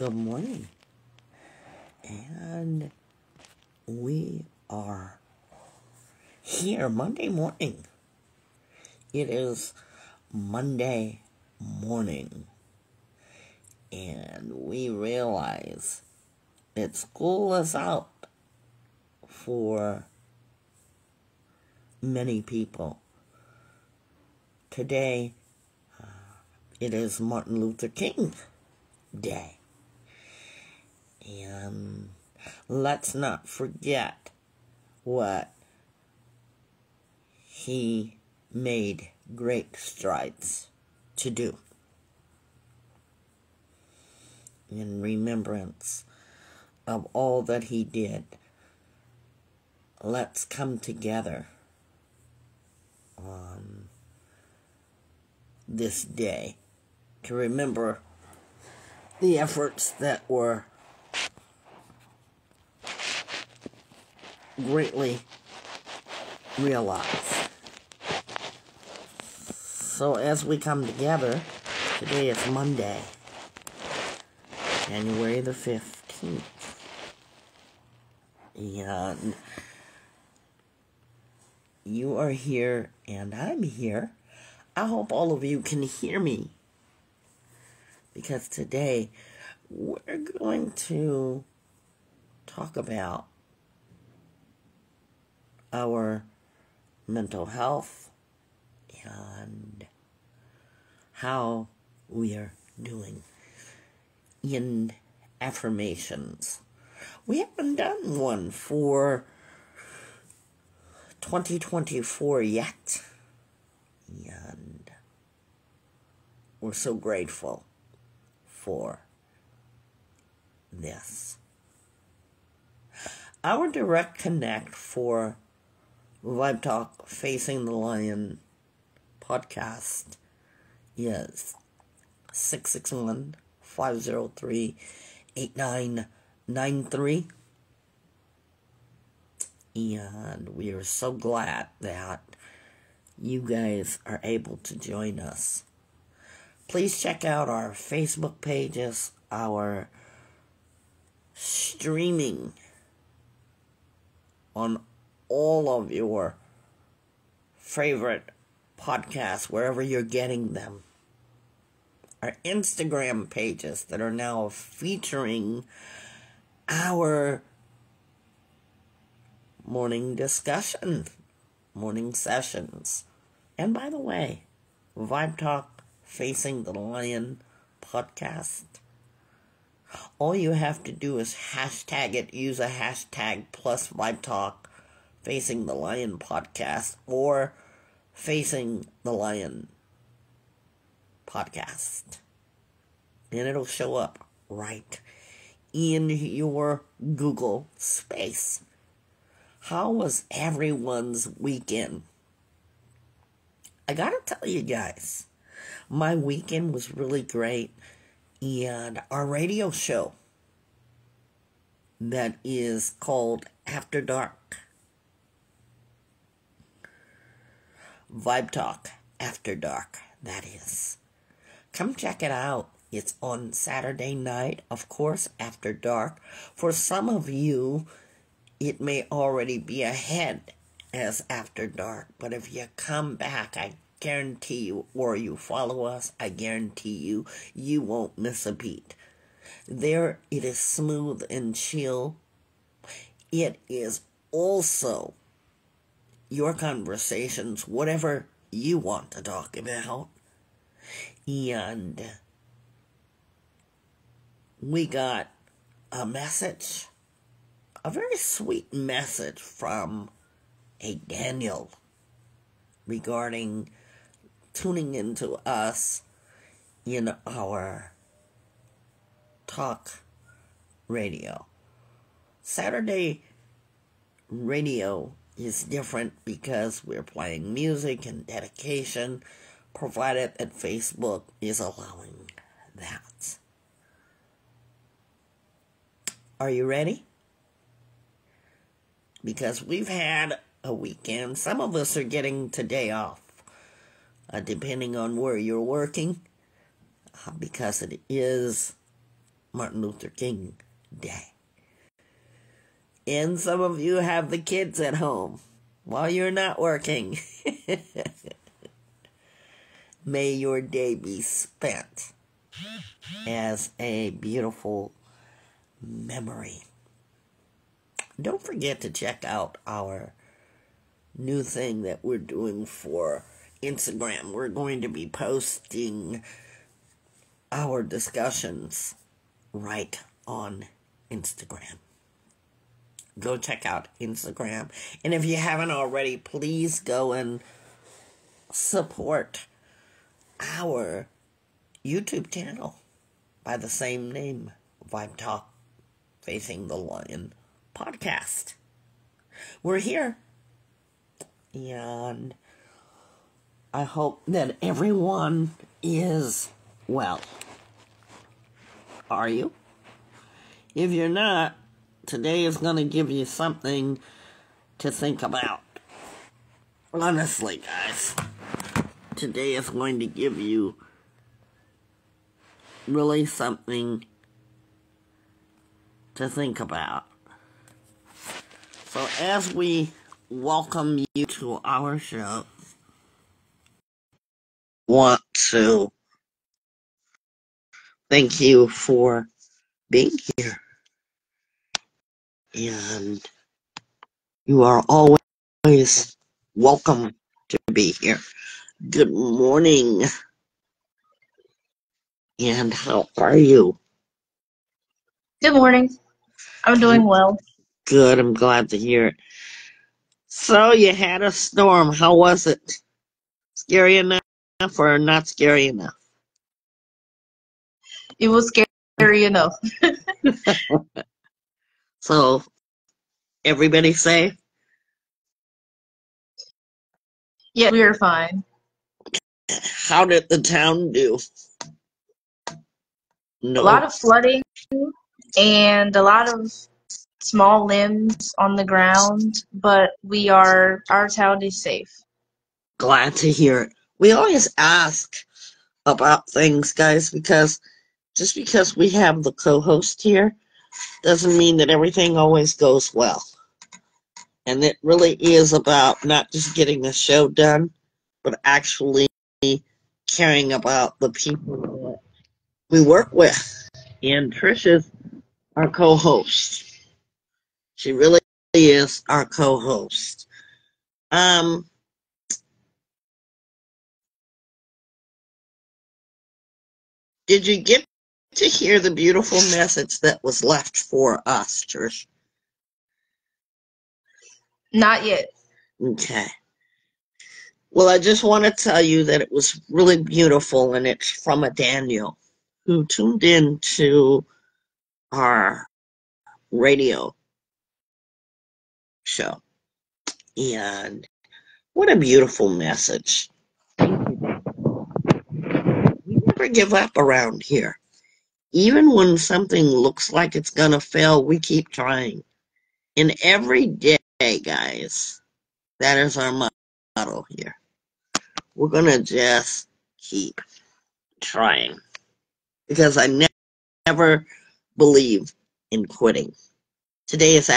Good morning. And we are here Monday morning. It is Monday morning. And we realize that school is out for many people. Today, uh, it is Martin Luther King Day. And let's not forget what he made great strides to do. In remembrance of all that he did, let's come together on this day to remember the efforts that were greatly realize. So as we come together, today is Monday, January the 15th. And you are here and I'm here. I hope all of you can hear me. Because today we're going to talk about our mental health and how we are doing in affirmations. We haven't done one for 2024 yet. And we're so grateful for this. Our direct connect for Vibe Talk Facing the Lion podcast is 661 503 8993. And we are so glad that you guys are able to join us. Please check out our Facebook pages, our streaming on all of your favorite podcasts, wherever you're getting them. Our Instagram pages that are now featuring our morning discussion, morning sessions. And by the way, Vibe Talk Facing the Lion podcast. All you have to do is hashtag it, use a hashtag plus Vibe Talk Facing the Lion podcast or Facing the Lion podcast. And it'll show up right in your Google space. How was everyone's weekend? I gotta tell you guys, my weekend was really great. And our radio show that is called After Dark Vibe Talk After Dark, that is. Come check it out. It's on Saturday night, of course, after dark. For some of you, it may already be ahead as after dark, but if you come back, I guarantee you, or you follow us, I guarantee you, you won't miss a beat. There, it is smooth and chill. It is also your conversations, whatever you want to talk about. And we got a message, a very sweet message from a Daniel regarding tuning into us in our talk radio. Saturday radio is different because we're playing music and dedication, provided that Facebook is allowing that. Are you ready? Because we've had a weekend. Some of us are getting today off, uh, depending on where you're working, uh, because it is Martin Luther King Day. And some of you have the kids at home while you're not working. May your day be spent as a beautiful memory. Don't forget to check out our new thing that we're doing for Instagram. We're going to be posting our discussions right on Instagram. Go check out Instagram. And if you haven't already, please go and support our YouTube channel by the same name, Vibe Talk Facing the Lion podcast. We're here. And I hope that everyone is well. Are you? If you're not, today is going to give you something to think about. Honestly, guys, today is going to give you really something to think about. So, as we welcome you to our show, want to thank you for being here. And you are always welcome to be here. Good morning. And how are you? Good morning. I'm doing well. Good. I'm glad to hear it. So you had a storm. How was it? Scary enough or not scary enough? It was scary enough. so everybody safe? Yeah, we are fine. How did the town do? No. A lot of flooding and a lot of small limbs on the ground, but we are our town is safe. Glad to hear it. We always ask about things, guys, because just because we have the co-host here doesn't mean that everything always goes well. And it really is about not just getting the show done, but actually caring about the people that we work with. And Trisha's our co-host. She really is our co-host. Um, did you get to hear the beautiful message that was left for us, Trish? Not yet. Okay. Well, I just want to tell you that it was really beautiful, and it's from a Daniel who tuned in to our radio show. And what a beautiful message. We never give up around here. Even when something looks like it's going to fail, we keep trying. And every day, guys, that is our motto here. We're going to just keep trying. Because I ne- never believe in quitting. Today is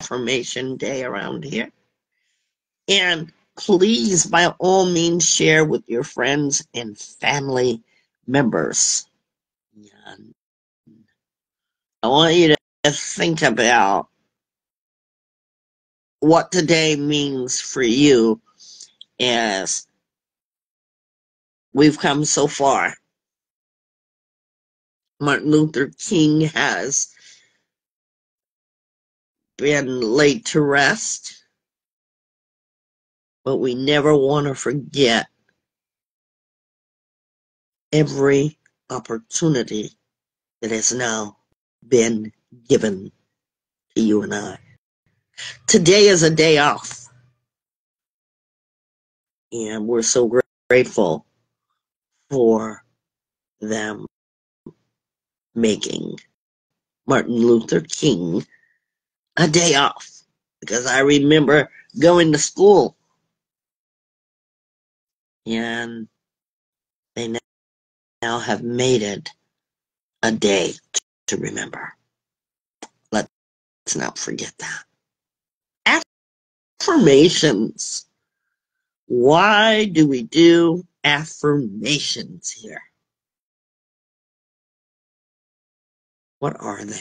affirmation day around here. And please, by all means, share with your friends and family members. I want you to think about what today means for you as we've come so far. Martin Luther King has been laid to rest, but we never want to forget every opportunity that has now been given to you and I. Today is a day off, and we're so grateful for them making Martin Luther King a day off. Because I remember going to school. And they now have made it a day to remember. Let's not forget that. Affirmations. Why do we do affirmations here? What are they?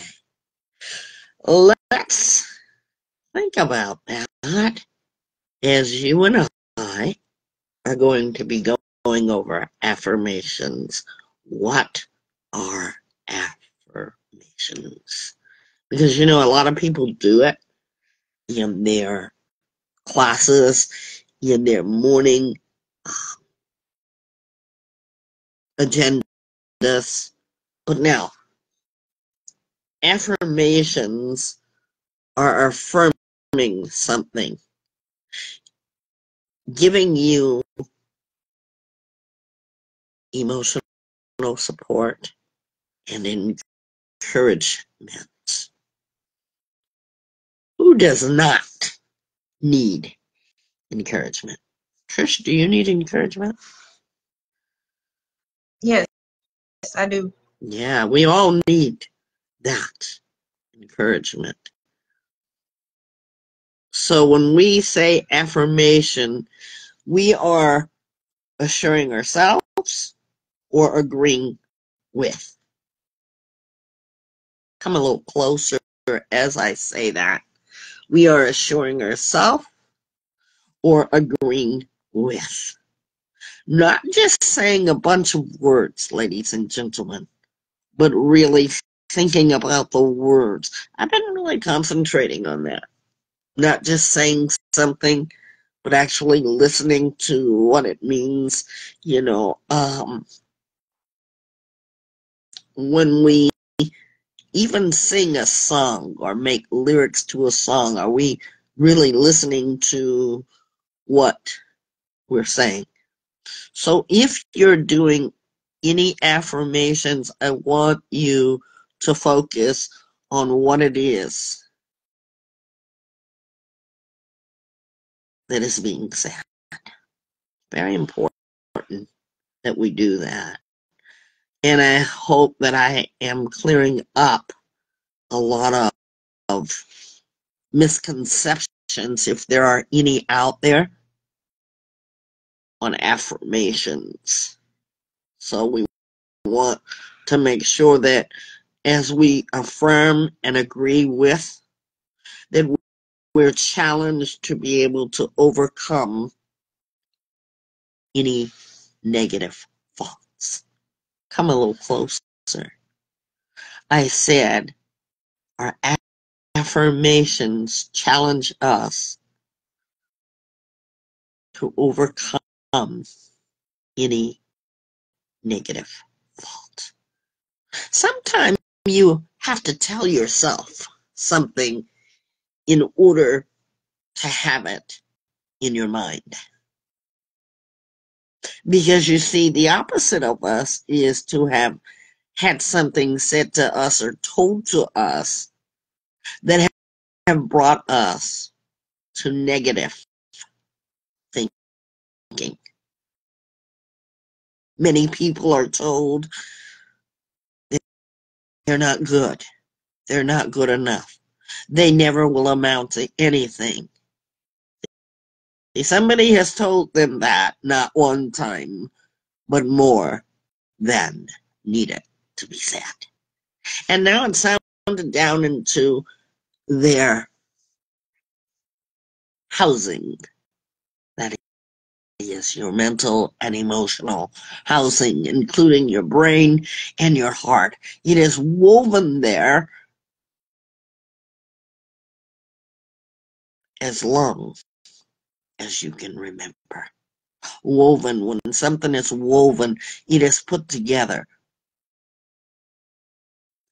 Let's think about that as you and I are going to be going over affirmations. What are affirmations? Because you know, a lot of people do it in their classes, in their morning um, agendas. But now, affirmations are affirming something, giving you emotional support and encouragement. Who does not need encouragement? Trish, do you need encouragement? Yes, I do. Yeah, we all need that encouragement. So when we say affirmation, we are assuring ourselves or agreeing with. Come a little closer as I say that. We are assuring ourselves or agreeing with. Not just saying a bunch of words, ladies and gentlemen, but really thinking about the words. I've been really concentrating on that. Not just saying something, but actually listening to what it means. You know, um, when we even sing a song or make lyrics to a song, are we really listening to what we're saying? So if you're doing any affirmations, I want you to focus on what it is that is being said. Very important that we do that. And I hope that I am clearing up a lot of, of misconceptions, if there are any out there, on affirmations. So we want to make sure that as we affirm and agree with, that we're challenged to be able to overcome any negative thoughts. Come a little closer. I said our affirmations challenge us to overcome any negative thought. Sometimes you have to tell yourself something in order to have it in your mind. Because you see, the opposite of us is to have had something said to us or told to us that have brought us to negative thinking. Many people are told they're not good. They're not good enough. They never will amount to anything. Somebody has told them that not one time, but more than needed to be said. And now it's sounded down into their housing. That is your mental and emotional housing, including your brain and your heart. It is woven there as long as you can remember. Woven, when something is woven, it is put together.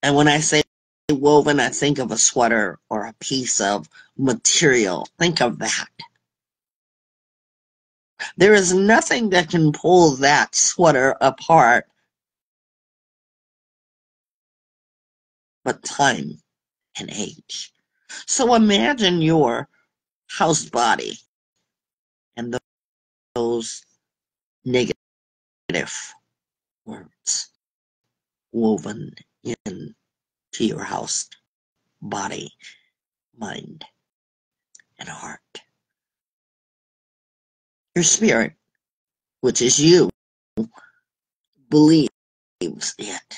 And when I say woven, I think of a sweater or a piece of material. Think of that. There is nothing that can pull that sweater apart but time and age. So imagine your house body and those negative words woven in to your house, body, mind, and heart. Your spirit, which is you, believes it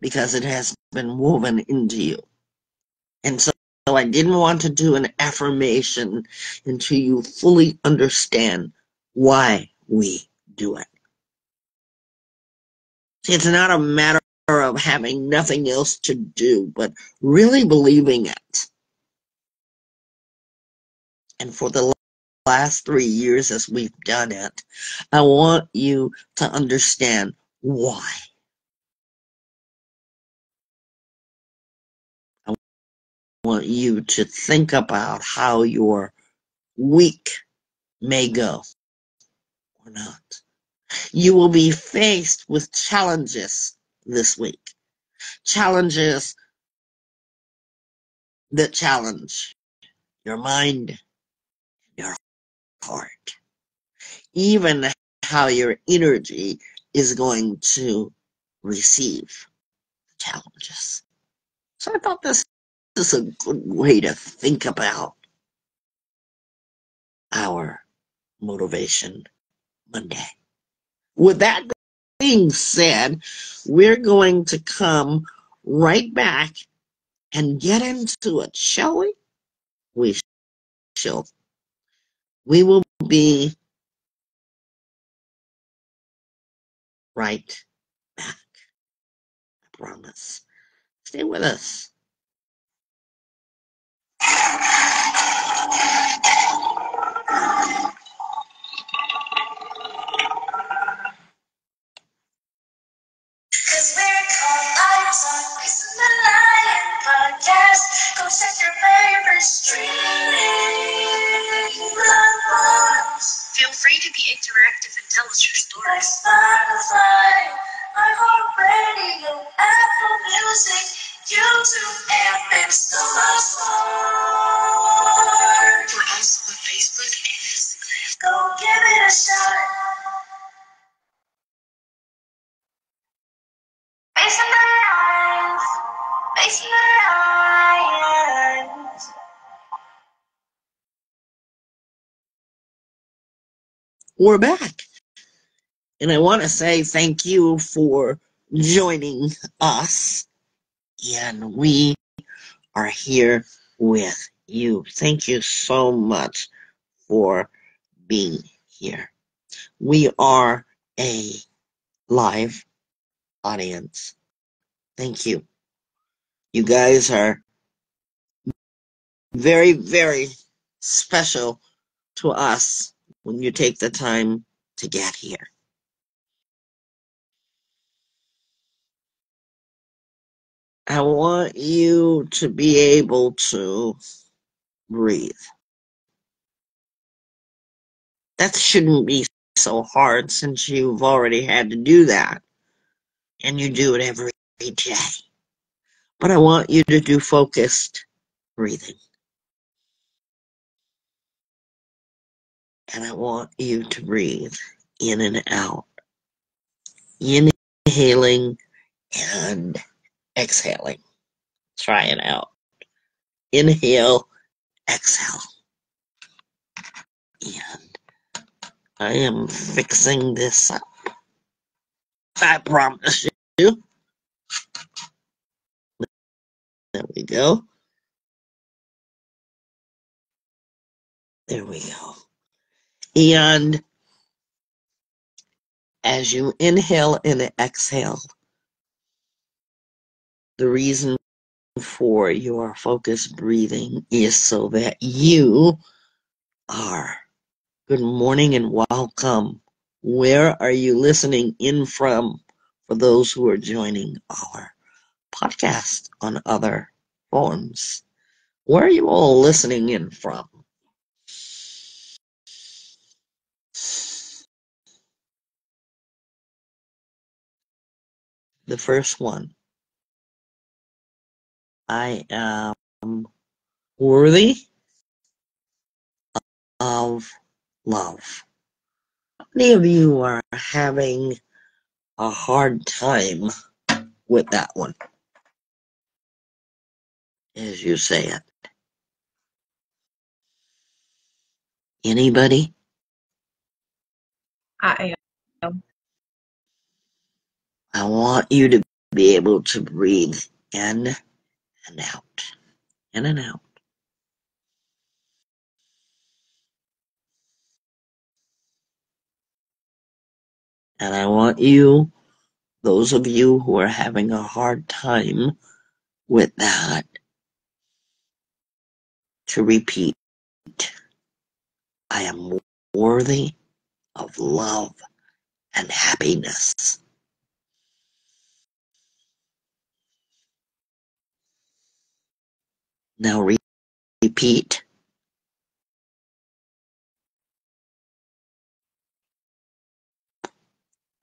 because it has been woven into you. And so, so I didn't want to do an affirmation until you fully understand why we do it. It's not a matter of having nothing else to do, but really believing it. And for the last three years as we've done it, I want you to understand why. Want you to think about how your week may go or not. You will be faced with challenges this week. Challenges that challenge your mind, your heart, even how your energy is going to receive challenges. So I thought this is a good way to think about our Motivation Monday. With that being said, we're going to come right back and get into it, shall we? We shall. We will be right back. I promise. Stay with us. We're back. And I want to say thank you for joining us. And we are here with you. Thank you so much for being here. We are a live audience. Thank you. You guys are very, very special to us when you take the time to get here. I want you to be able to breathe. That shouldn't be so hard since you've already had to do that and you do it every day. But I want you to do focused breathing. And I want you to breathe in and out, inhaling and exhaling. Try it out. Inhale, exhale. And I am fixing this up. I promise you. There we go. There we go. And as you inhale and exhale, the reason for your focused breathing is so that you are. Good morning and welcome. Where are you listening in from for those who are joining our podcast on other forms? Where are you all listening in from? The first one. I am worthy of love. Many of you are having a hard time with that one? as you say it? Anybody? I am. I want you to be able to breathe in and out, in and out. And I want you, those of you who are having a hard time with that, to repeat I am worthy of love and happiness. Now re- repeat.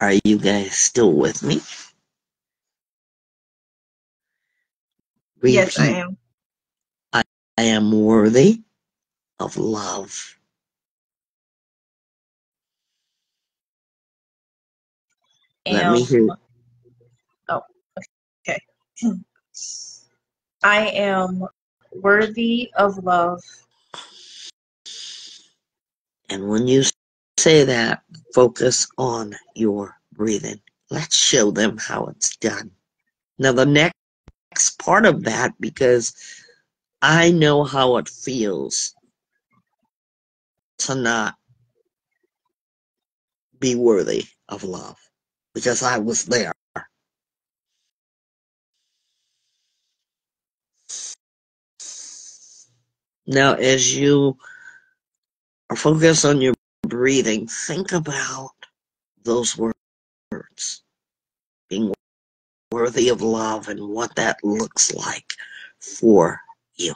Are you guys still with me? Yes, I am. I am worthy of love. Let me hear. Oh, okay. I am worthy of love. And when you say that, focus on your breathing. Let's show them how it's done. Now, the next part of that, because I know how it feels to not be worthy of love, because I was there. Now, as you focus on your breathing, think about those words being worthy of love and what that looks like for you.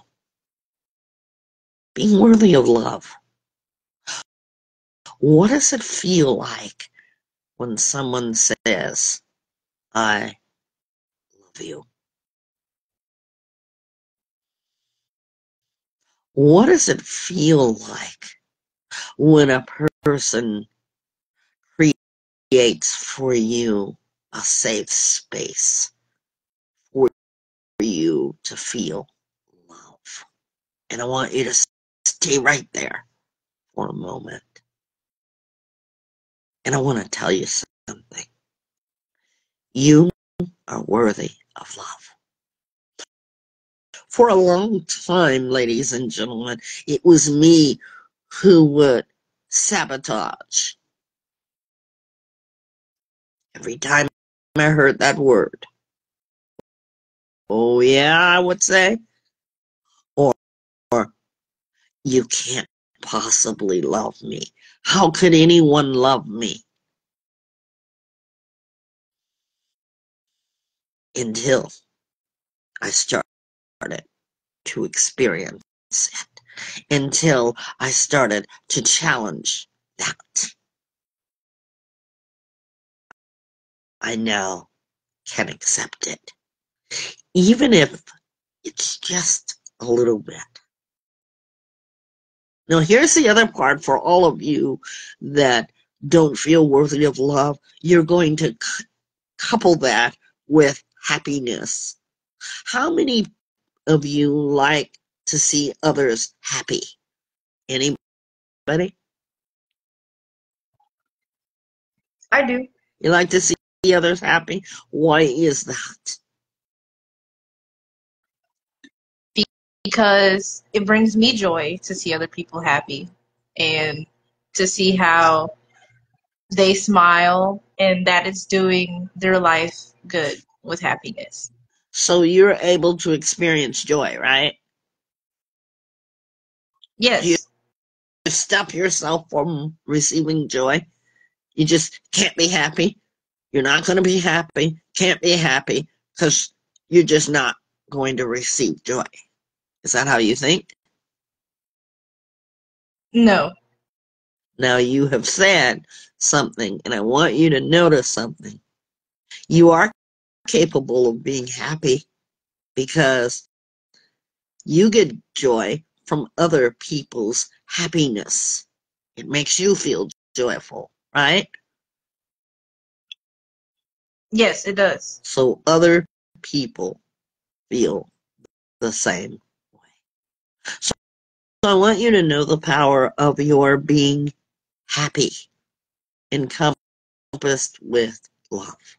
Being worthy of love. What does it feel like when someone says, I love you? What does it feel like when a person creates for you a safe space for you to feel love? And I want you to stay right there for a moment. And I want to tell you something. You are worthy of love. For a long time, ladies and gentlemen, it was me who would sabotage. Every time I heard that word. Oh, yeah, I would say. Or, or you can't possibly love me. How could anyone love me? Until I started to experience it. Until I started to challenge that. I now can accept it. Even if it's just a little bit. Now, here's the other part for all of you that don't feel worthy of love. You're going to couple that with happiness. How many of you like to see others happy? Anybody? I do. You like to see others happy? Why is that? because it brings me joy to see other people happy and to see how they smile and that it's doing their life good with happiness. So you're able to experience joy, right? Yes. You- stop yourself from receiving joy. You just can't be happy. You're not going to be happy. Can't be happy because you're just not going to receive joy. Is that how you think? No. Now you have said something, and I want you to notice something. You are capable of being happy because you get joy from other people's happiness. It makes you feel joyful, right? Yes, it does. So other people feel the same way. So I want you to know the power of your being happy, encompassed with love.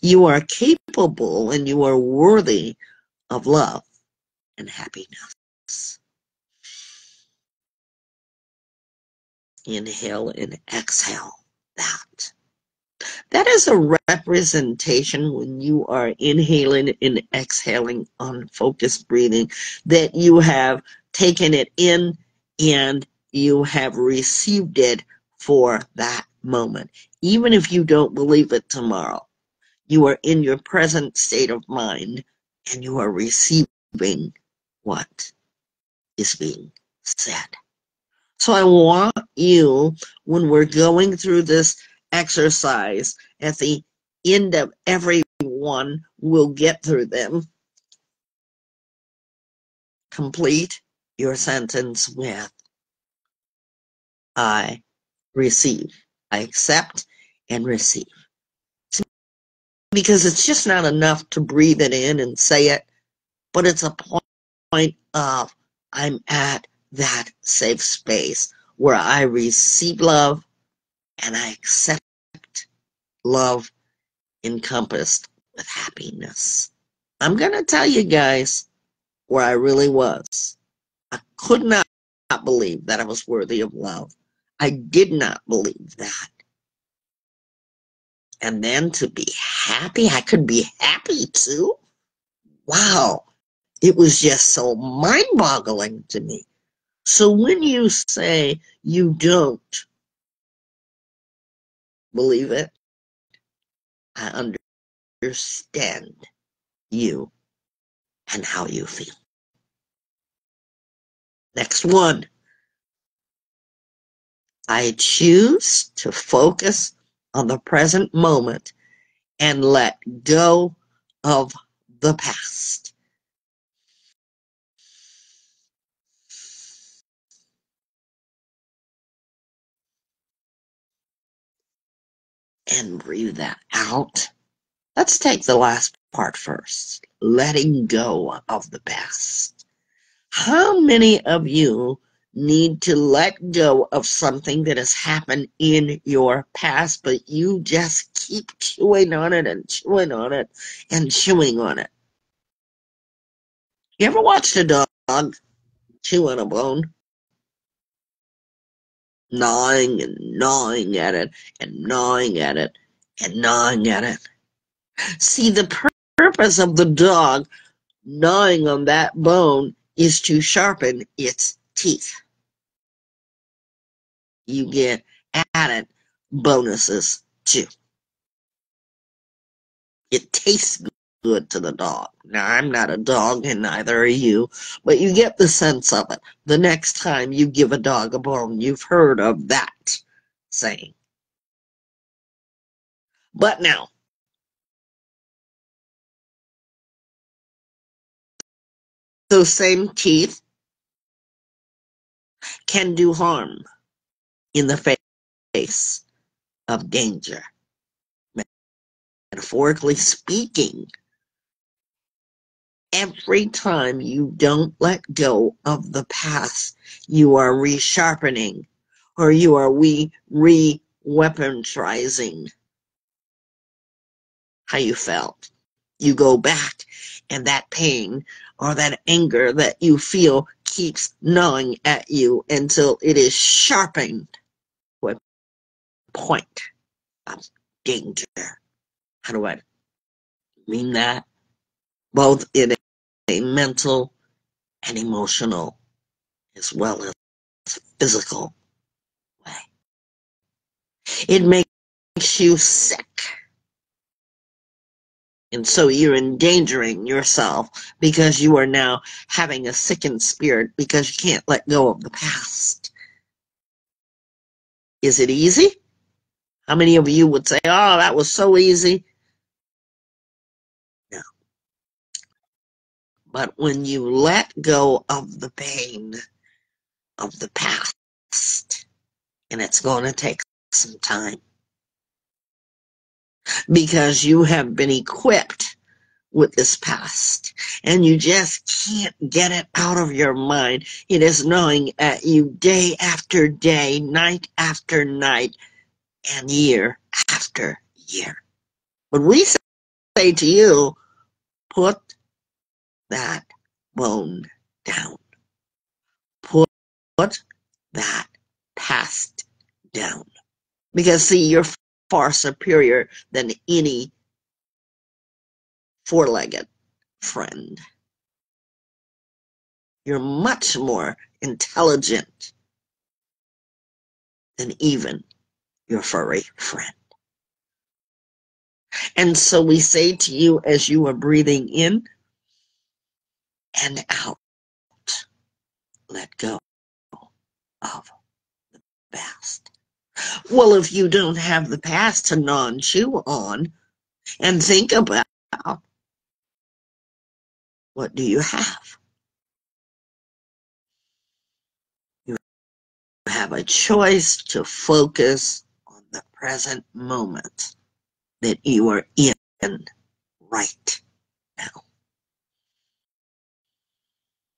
You are capable and you are worthy of love and happiness. Inhale and exhale that. That is a representation when you are inhaling and exhaling on focused breathing that you have taken it in and you have received it for that moment. Even if you don't believe it tomorrow, you are in your present state of mind and you are receiving what is being said. So I want you, when we're going through this exercise, at the end of every one, we'll get through them. Complete your sentence with I receive. I accept and receive. Because it's just not enough to breathe it in and say it, but it's a point of I'm at that safe space where I receive love and I accept love encompassed with happiness. I'm going to tell you guys where I really was. I could not believe that I was worthy of love. I did not believe that. And then to be happy, I could be happy too. Wow. It was just so mind boggling to me. So when you say you don't believe it, I understand you and how you feel. Next one. I choose to focus on the present moment and let go of the past. And breathe that out. Let's take the last part first letting go of the past. How many of you need to let go of something that has happened in your past, but you just keep chewing on it and chewing on it and chewing on it. You ever watched a dog chew on a bone? Gnawing and gnawing at it and gnawing at it and gnawing at it. See, the pur- purpose of the dog gnawing on that bone is to sharpen its teeth you get added bonuses too. It tastes good to the dog. Now, I'm not a dog, and neither are you, but you get the sense of it. The next time you give a dog a bone, you've heard of that saying. But now, those same teeth can do harm in the face of danger. Metaphorically speaking, every time you don't let go of the past, you are resharpening or you are we re weaponizing how you felt. You go back, and that pain or that anger that you feel keeps gnawing at you until it is sharpened point of danger. How do I mean that? Both in a, a mental and emotional as well as physical way. It makes you sick. And so you're endangering yourself because you are now having a sickened spirit because you can't let go of the past. Is it easy? How many of you would say, oh, that was so easy? No. But when you let go of the pain of the past, and it's going to take some time, because you have been equipped with this past and you just can't get it out of your mind. It is gnawing at uh, you day after day, night after night, and year after year. But we say to you, put that bone down. Put that past down. Because see, you're far superior than any four-legged friend. You're much more intelligent than even your furry friend. And so we say to you as you are breathing in and out, let go of the past. Well, if you don't have the past to non chew on and think about, what do you have? You have a choice to focus present moment that you are in right now.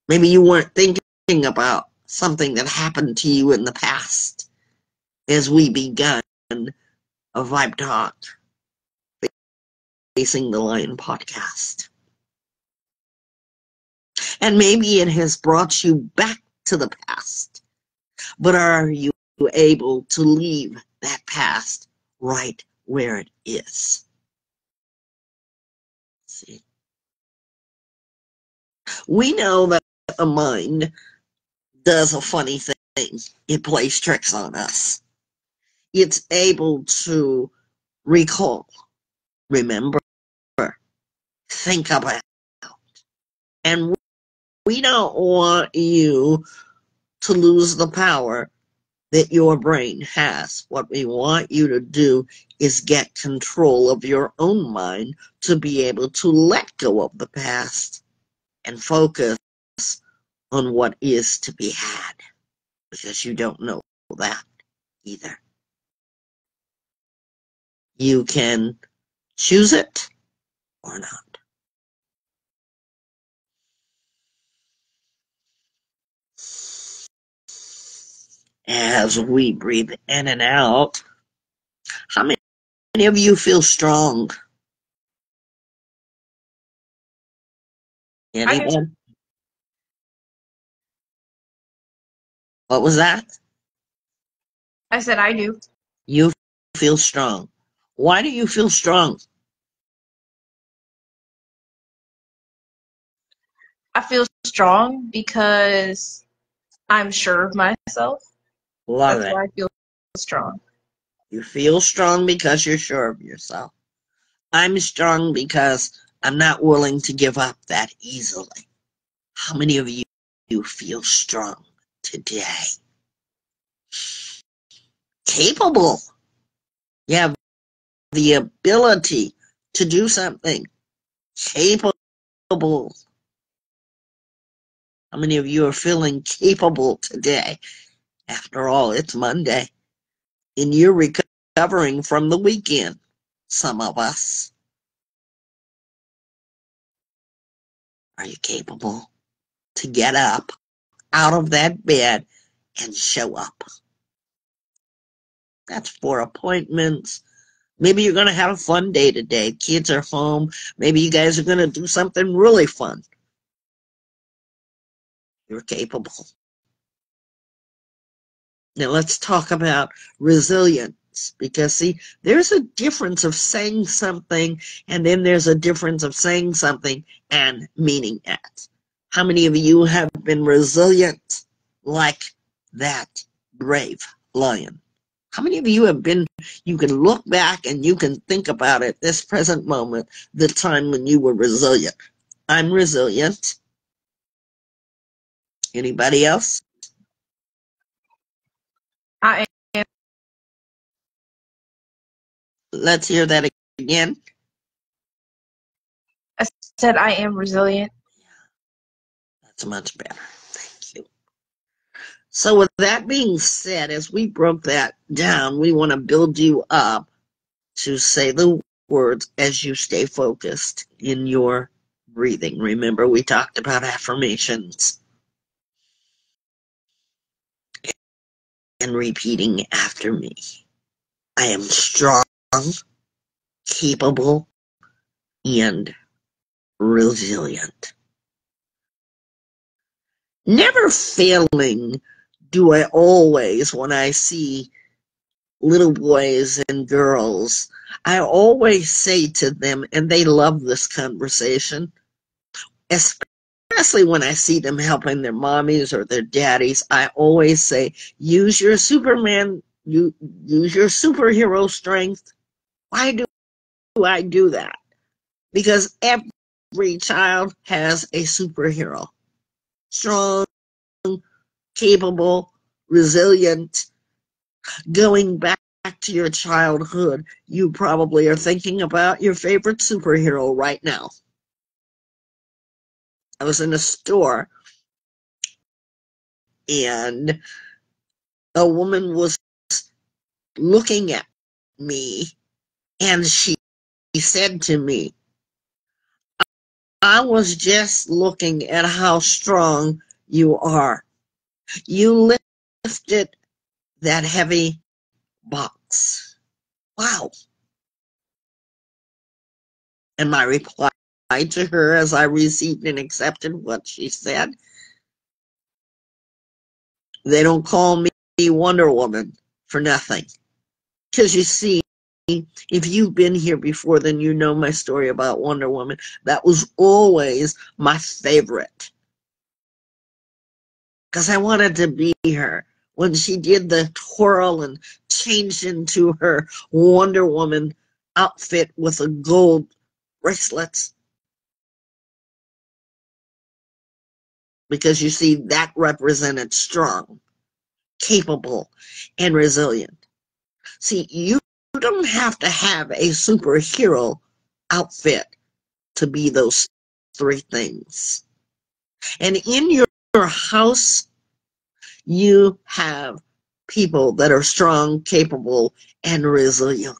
Maybe you weren't thinking about something that happened to you in the past as we begun a Vibe Talk Facing the Lion podcast. And maybe it has brought you back to the past. But are you able to leave that past right where it is? See. We know that the mind does a funny thing. It plays tricks on us. It's able to recall, remember, think about. And we don't want you to lose the power that your brain has. What we want you to do is get control of your own mind to be able to let go of the past and focus on what is to be had because you don't know that either. You can choose it or not. As we breathe in and out, how many of you feel strong? Anyone? What was that? I said I do. You feel strong. Why do you feel strong? I feel strong because I'm sure of myself. Love That's it. why I feel strong. You feel strong because you're sure of yourself. I'm strong because I'm not willing to give up that easily. How many of you, you feel strong today? Capable. You have the ability to do something. Capable. How many of you are feeling capable today? After all, it's Monday. And you're recovering from the weekend. Some of us. Are you capable to get up out of that bed and show up? That's for appointments. Maybe you're going to have a fun day today. Kids are home. Maybe you guys are going to do something really fun. You're capable. Now let's talk about resilience because see, there's a difference of saying something and then there's a difference of saying something and meaning it. How many of you have been resilient like that brave lion? How many of you have been, you can look back and you can think about it this present moment, the time when you were resilient? I'm resilient. Anybody else? I am. Let's hear that again. I said I am resilient. That's much better. Thank you. So, with that being said, as we broke that down, we want to build you up to say the words as you stay focused in your breathing. Remember, we talked about affirmations and repeating after me. I am strong, capable, and resilient. Never failing do I always, when I see little boys and girls, I always say to them, and they love this conversation, especially when I see them helping their mommies or their daddies, I always say, use your Superman, you use your superhero strength. Why do I do that? Because every child has a superhero. Strong, capable, resilient, going back to your childhood, you probably are thinking about your favorite superhero right now. I was in a store and a woman was looking at me and she said to me, I was just looking at how strong you are. You lifted that heavy box. Wow. And my reply to her as I received and accepted what she said, they don't call me Wonder Woman for nothing. Because you see, if you've been here before, then you know my story about Wonder Woman. That was always my favorite. Because I wanted to be her when she did the twirl and changed into her Wonder Woman outfit with the gold bracelets. Because you see, that represented strong, capable, and resilient. See, you don't have to have a superhero outfit to be those three things. And in your, house, you have people that are strong, capable, and resilient.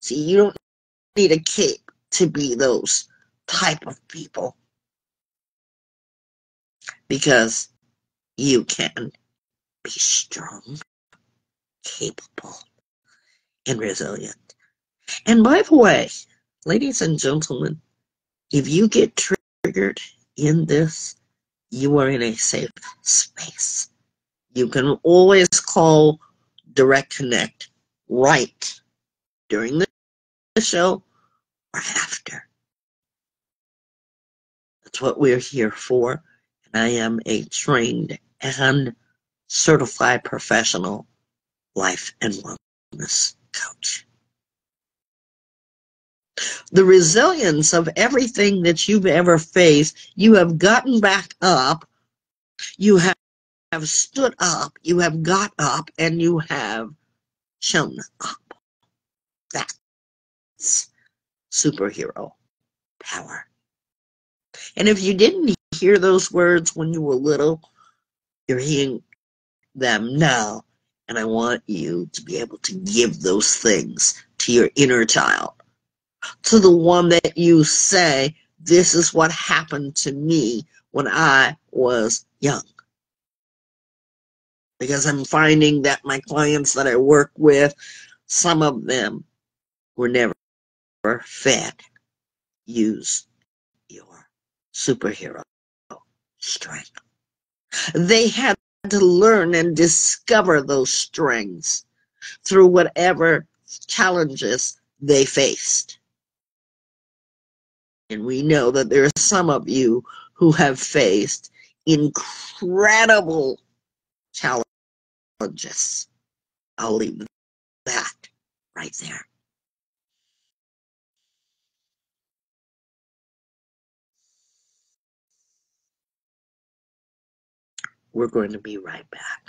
See, you don't need a cape to be those type of people because you can be strong, capable, and resilient. And by the way, ladies and gentlemen, if you get triggered in this, you are in a safe space. You can always call Direct Connect right during the show or after. That's what we're here for. I am a trained and certified professional life and wellness coach. The resilience of everything that you've ever faced, you have gotten back up, you have have stood up, you have got up, and you have shown up. That's superhero power. And if you didn't hear those words when you were little, you're hearing them now. And I want you to be able to give those things to your inner child, to the one that you say, This is what happened to me when I was young because I'm finding that my clients that I work with, some of them were never fed. Use your superhero strength. They had to learn and discover those strengths through whatever challenges they faced. And we know that there are some of you who have faced incredible challenges. I'll leave that right there. We're going to be right back.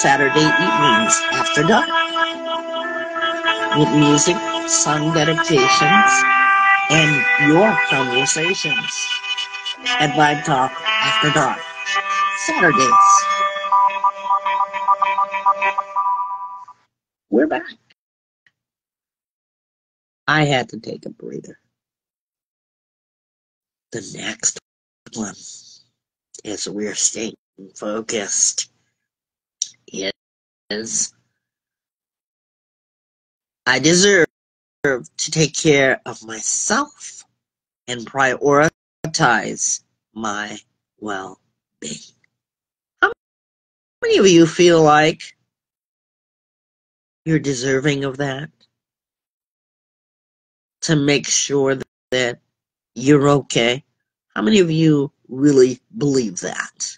Saturday evenings after dark with music, song dedications, and your conversations at Vibe Talk After Dark. Saturdays. We're back. I had to take a breather. The next one is we're staying focused is I deserve to take care of myself and prioritize my well being. How many of you feel like you're deserving of that? To make sure that you're okay? How many of you really believe that?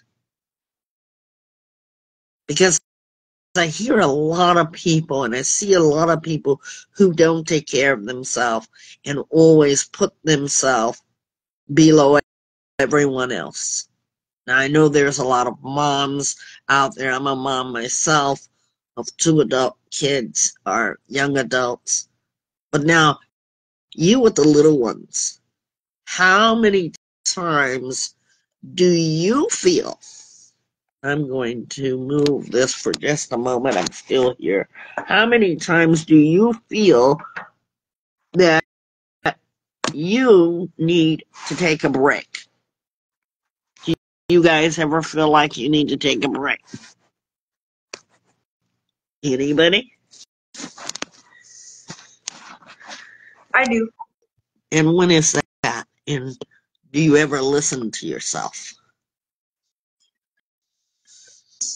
Because I hear a lot of people and I see a lot of people who don't take care of themselves and always put themselves below everyone else. Now, I know there's a lot of moms out there. I'm a mom myself of two adult kids or young adults. But now, you with the little ones, how many times do you feel? I'm going to move this for just a moment. I'm still here. How many times do you feel that you need to take a break? Do you guys ever feel like you need to take a break? Anybody? I do. And when is that? And do you ever listen to yourself?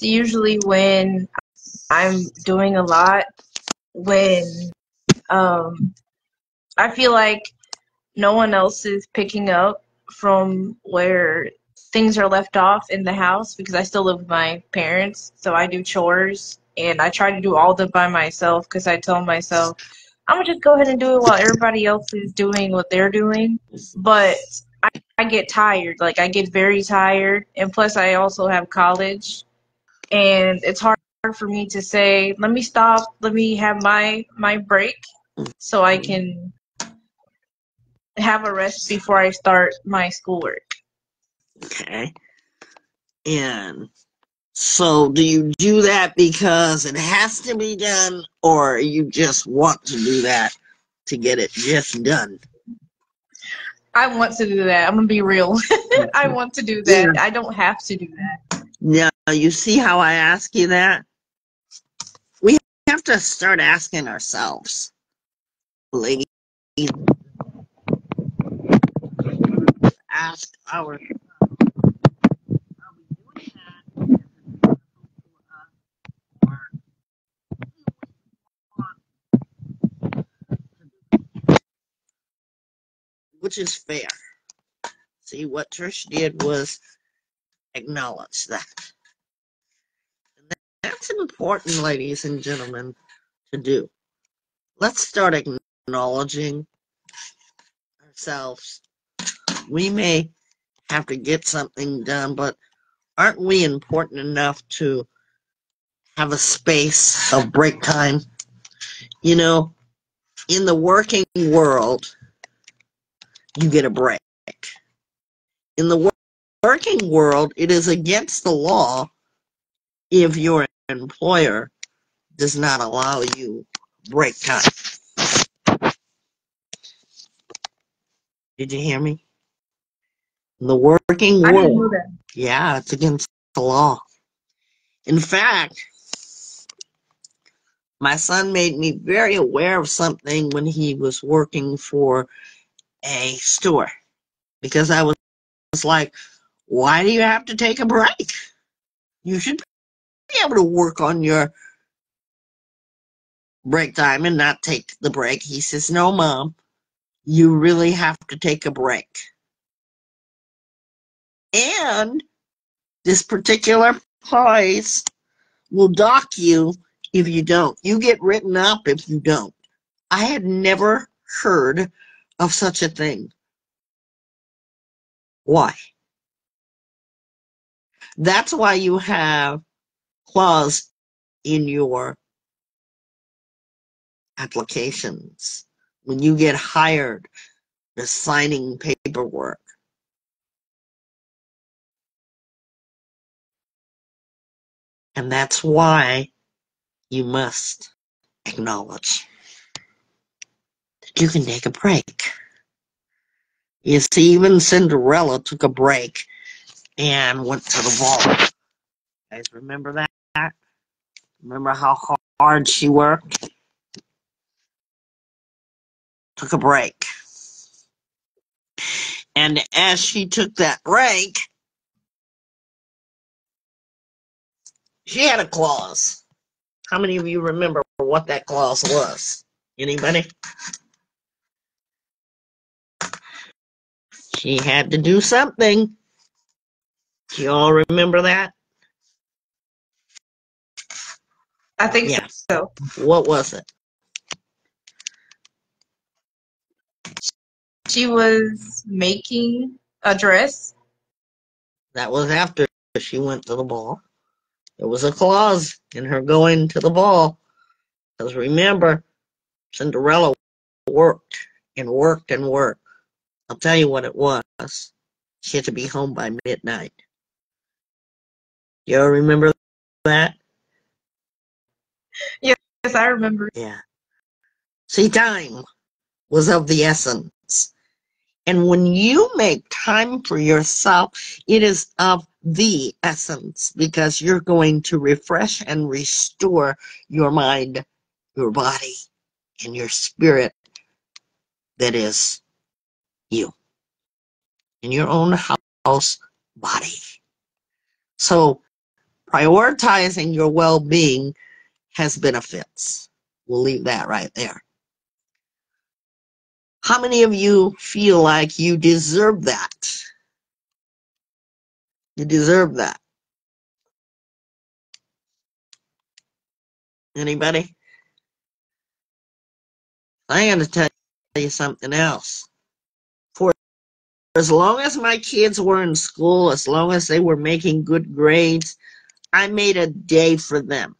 Usually when I'm doing a lot, when um, I feel like no one else is picking up from where things are left off in the house because I still live with my parents. So I do chores and I try to do all of them by myself because I tell myself, I'm gonna just go ahead and do it while everybody else is doing what they're doing. But I get tired. Like I get very tired. And plus I also have college and it's hard for me to say, let me stop, let me have my my break so I can have a rest before I start my schoolwork. Okay. And so do you do that because it has to be done or you just want to do that to get it just done? I want to do that. I'm gonna be real. I mm-hmm. want to do that. I don't have to do that. Now, you see how I ask you that? We have to start asking ourselves, ladies, ask our which is fair. See, what Trish did was acknowledge that. And that's important, ladies and gentlemen, to do. Let's start acknowledging ourselves. We may have to get something done, but aren't we important enough to have a space of break time? You know, in the working world, you get a break. In the working world, it is against the law if your employer does not allow you break time. Did you hear me? In the working I didn't know world, yeah, it's against the law. In fact, my son made me very aware of something when he was working for a store because I was, was like, why do you have to take a break? You should be able to work on your break time and not take the break. He says, no, mom, you really have to take a break. And this particular place will dock you if you don't. You get written up if you don't. I had never heard of such a thing. Why? That's why you have clause in your applications. When you get hired, the signing paperwork. And that's why you must acknowledge that you can take a break. You see, even Cinderella took a break and went to the ball. guys remember that? Remember how hard she worked? Took a break. And as she took that break, she had a clause. How many of you remember what that clause was? Anybody? She had to do something. Do you all remember that? I think Yeah. so. What was it? She was making a dress. That was after she went to the ball. There was a clause in her going to the ball. Because remember, Cinderella worked and worked and worked. I'll tell you what it was. She had to be home by midnight. You all remember that? Yes, I remember. Yeah. See, time was of the essence. And when you make time for yourself, it is of the essence because you're going to refresh and restore your mind, your body, and your spirit that is you in your own house body. So, prioritizing your well being has benefits. We'll leave that right there. How many of you feel like you deserve that? You deserve that. Anybody? I got to tell you something else. For as long as my kids were in school, as long as they were making good grades, I made a day for them.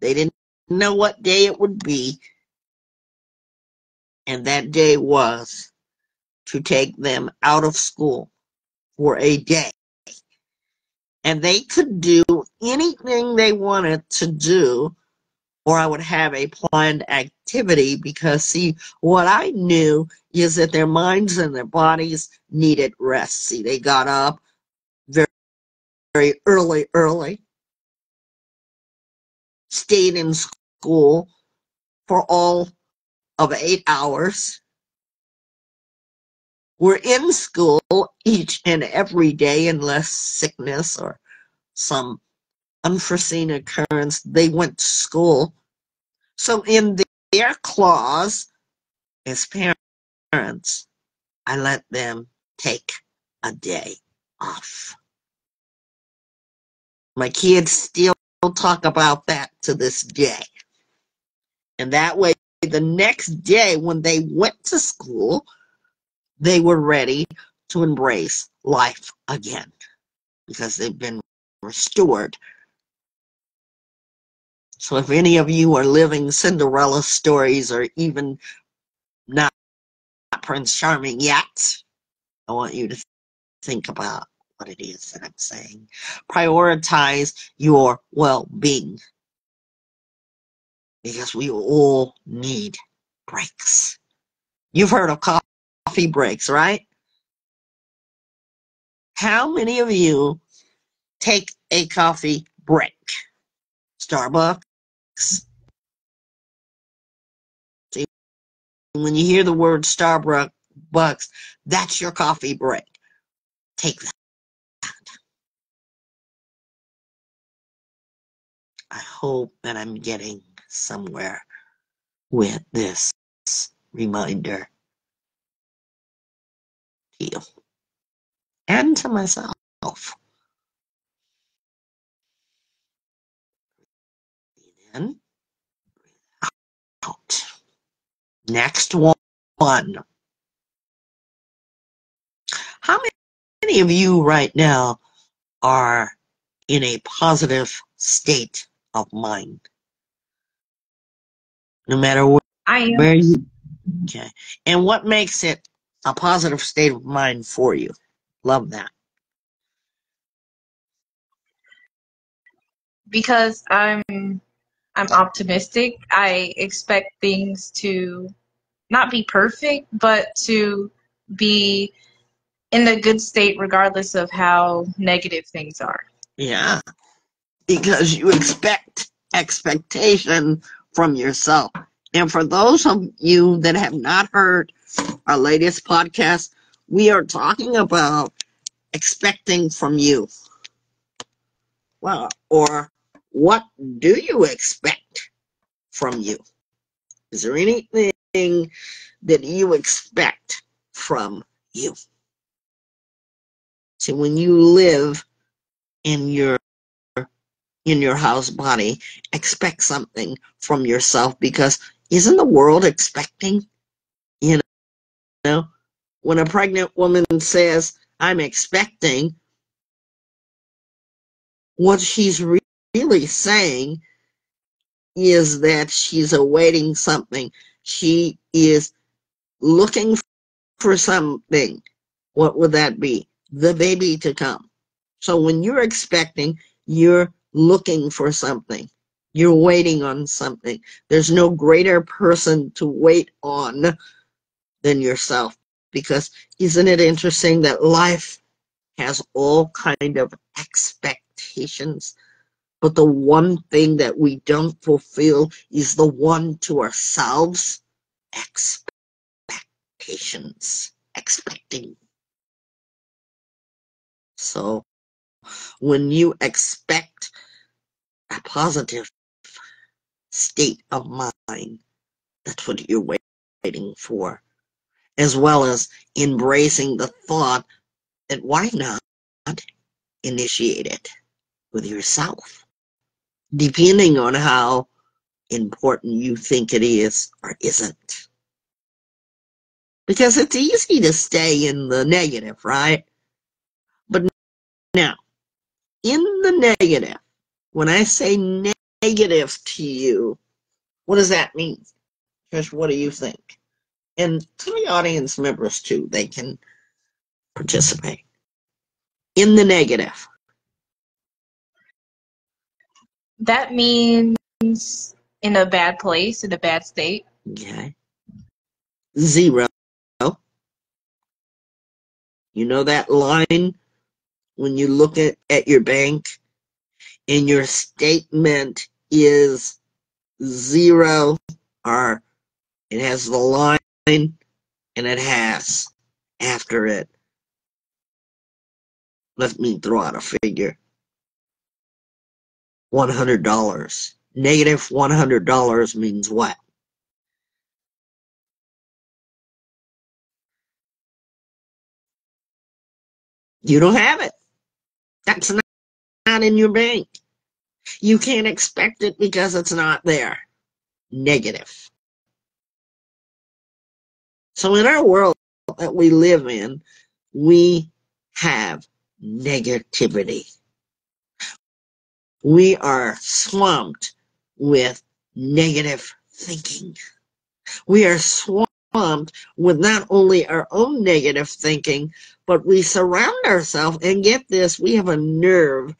They didn't know what day it would be, and that day was to take them out of school for a day. And they could do anything they wanted to do, or I would have a planned activity because, see, what I knew is that their minds and their bodies needed rest. See, they got up very early, early, stayed in school for all of eight hours, were in school each and every day unless sickness or some unforeseen occurrence, they went to school. So in their clause as parents, I let them take a day off. My kids still talk about that to this day. And that way, the next day when they went to school, they were ready to embrace life again because they've been restored. So if any of you are living Cinderella stories or even not Prince Charming yet, I want you to think about what it is that I'm saying. Prioritize your well-being because we all need breaks. You've heard of coffee breaks, right? How many of you take a coffee break? Starbucks. See, when you hear the word Starbucks, that's your coffee break. Take that. I hope that I'm getting somewhere with this reminder to you and to myself. In, out. Next one. How many of you right now are in a positive state of mind. No matter where, I am. where you, okay. And what makes it a positive state of mind for you? Love that. because I'm I'm optimistic. I expect things to not be perfect, but to be in a good state regardless of how negative things are. Yeah. Because you expect expectation from yourself. And for those of you that have not heard our latest podcast, we are talking about expecting from you. Well, or what do you expect from you? Is there anything that you expect from you? See, when you live in your in your house body, expect something from yourself because isn't the world expecting? You know, when a pregnant woman says, I'm expecting, what she's re- really saying is that she's awaiting something. She is looking for something. What would that be? The baby to come. So when you're expecting, you're looking for something. You're waiting on something. There's no greater person to wait on than yourself. Because isn't it interesting that life has all kind of expectations? But the one thing that we don't fulfill is the one to ourselves. Expectations. Expecting. So when you expect a positive state of mind, that's what you're waiting for. As well as embracing the thought that why not initiate it with yourself? Depending on how important you think it is or isn't. Because it's easy to stay in the negative, right? But now, in the negative, when I say negative to you, what does that mean? Trish, what do you think? And to the audience members too, they can participate. In the negative. That means in a bad place, in a bad state. Okay. Zero. You know that line when you look at, at your bank and your statement is zero or it has the line and it has after it. Let me throw out a figure. $100. Negative $100 means what? You don't have it. That's not, in your bank. You can't expect it because it's not there. Negative. So in our world that we live in, we have negativity. We are swamped with negative thinking. We are swamped with not only our own negative thinking, but we surround ourselves, and get this, we have a nerve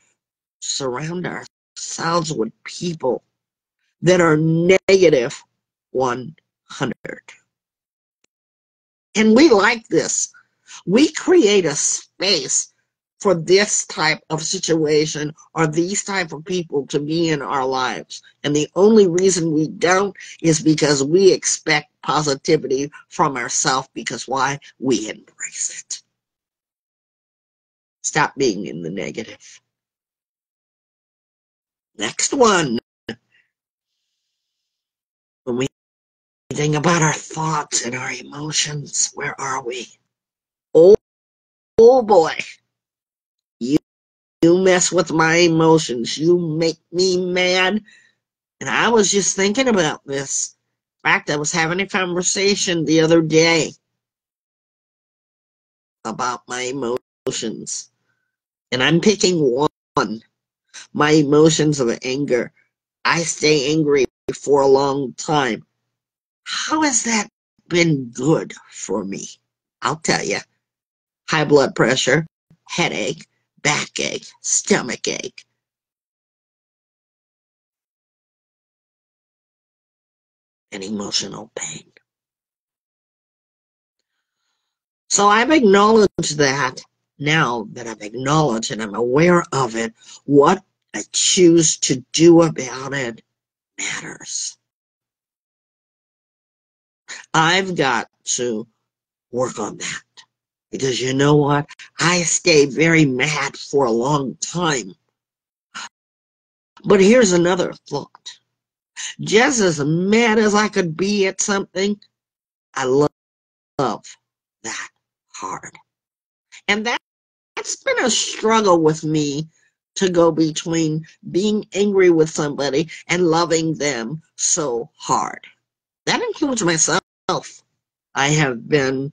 surround ourselves with people that are negative 100. And we like this. We create a space for this type of situation or these type of people to be in our lives. And the only reason we don't is because we expect positivity from ourselves because why? We embrace it. Stop being in the negative. Next one. When we think about our thoughts and our emotions, where are we? Oh, oh boy. You, mess with my emotions. You make me mad. And I was just thinking about this. In fact, I was having a conversation the other day about my emotions. And I'm picking one. My emotions of anger. I stay angry for a long time. How has that been good for me? I'll tell you. High blood pressure, headache, backache, stomach ache. And emotional pain. So I've acknowledged that now that I've acknowledged and I'm aware of it, what I choose to do about it matters. I've got to work on that because you know what? I stay very mad for a long time. But here's another thought. Just as mad as I could be at something, I love, love that hard. And that, that's been a struggle with me to go between being angry with somebody and loving them so hard. That includes myself. I have been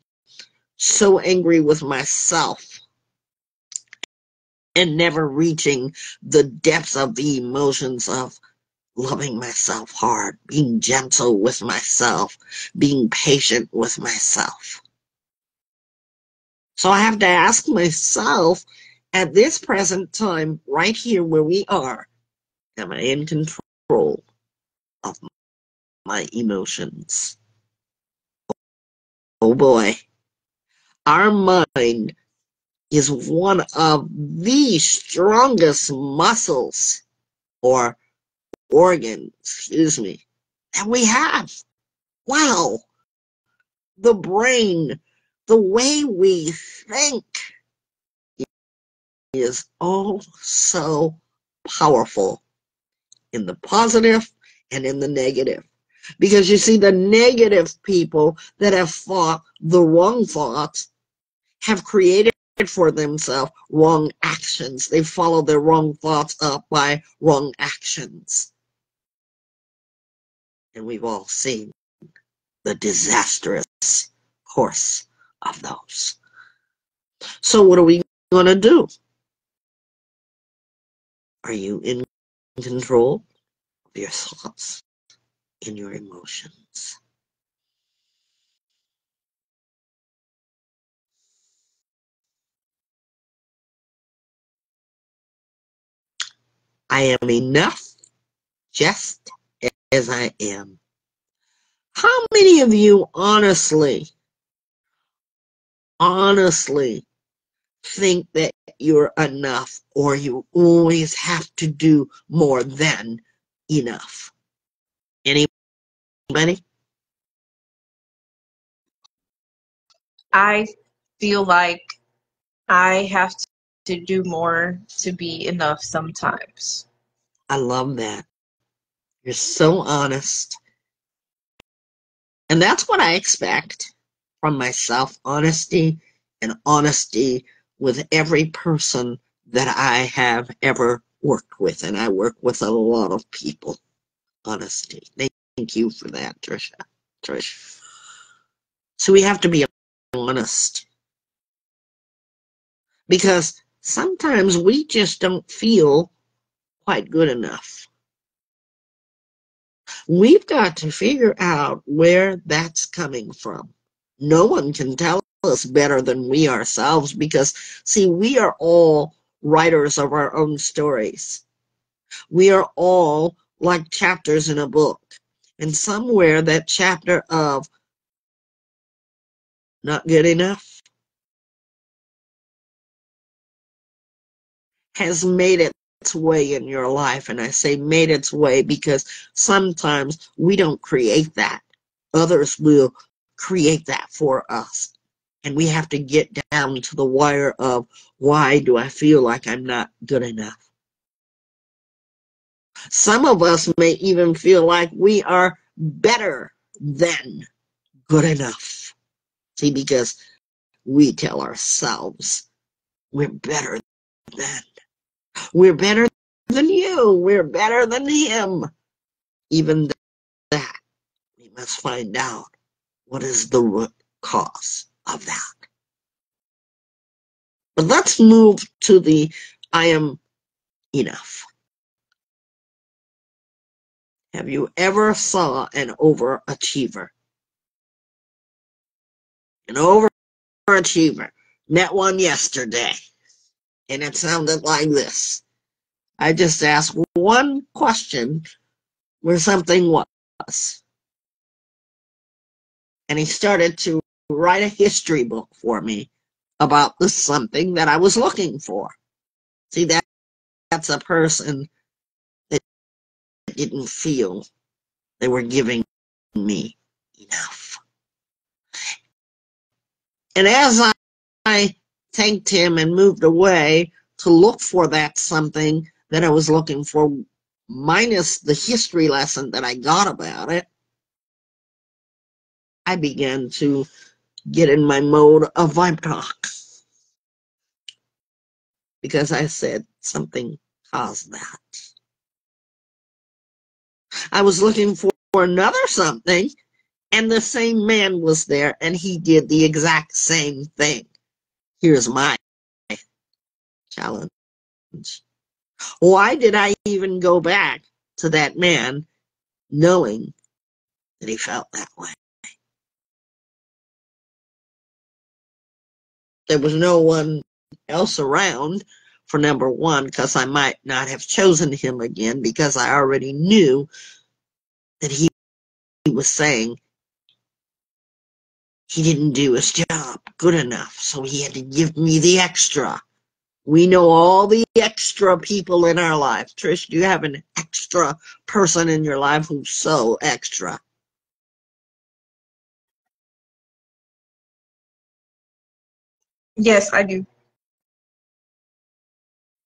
so angry with myself and never reaching the depths of the emotions of loving myself hard, being gentle with myself, being patient with myself. So I have to ask myself at this present time, right here where we are, am I in control of my emotions? Oh boy. Our mind is one of the strongest muscles or organs, excuse me, that we have. Wow. The brain the way we think is oh so powerful in the positive and in the negative. Because you see, the negative people that have thought the wrong thoughts have created for themselves wrong actions. They follow their wrong thoughts up by wrong actions. And we've all seen the disastrous course of those. So what are we going to do? Are you in control of your thoughts and your emotions? I am enough just as I am. How many of you honestly honestly think that you're enough or you always have to do more than enough. Anybody? I feel like I have to do more to be enough sometimes. I love that. You're so honest. And that's what I expect from myself honesty and honesty with every person that I have ever worked with. And I work with a lot of people. Honesty. Thank you for that, Trisha. Trish. So we have to be honest. Because sometimes we just don't feel quite good enough. We've got to figure out where that's coming from no one can tell us better than we ourselves because, see, we are all writers of our own stories. We are all like chapters in a book. And somewhere that chapter of not good enough has made its way in your life. And I say made its way because sometimes we don't create that. Others will create that for us. And we have to get down to the wire of why do I feel like I'm not good enough? Some of us may even feel like we are better than good enough. See, because we tell ourselves we're better than. We're better than you. We're better than him. Even that, we must find out what is the root cause of that? But let's move to the I am enough. Have you ever saw an overachiever? An overachiever. Met one yesterday, and it sounded like this. I just asked one question where something was. And he started to write a history book for me about the something that I was looking for. See, that that's a person that didn't feel they were giving me enough. And as I, Thanked him and moved away to look for that something that I was looking for, minus the history lesson that I got about it, I began to get in my mode of vibe talk. Because I said something caused that. I was looking for another something, and the same man was there, and he did the exact same thing. Here's my challenge. Why did I even go back to that man knowing that he felt that way? There was no one else around for number one because I might not have chosen him again because I already knew that he, he was saying he didn't do his job good enough, so he had to give me the extra. We know all the extra people in our life. Trish, do you have an extra person in your life who's so extra? Yes, I do.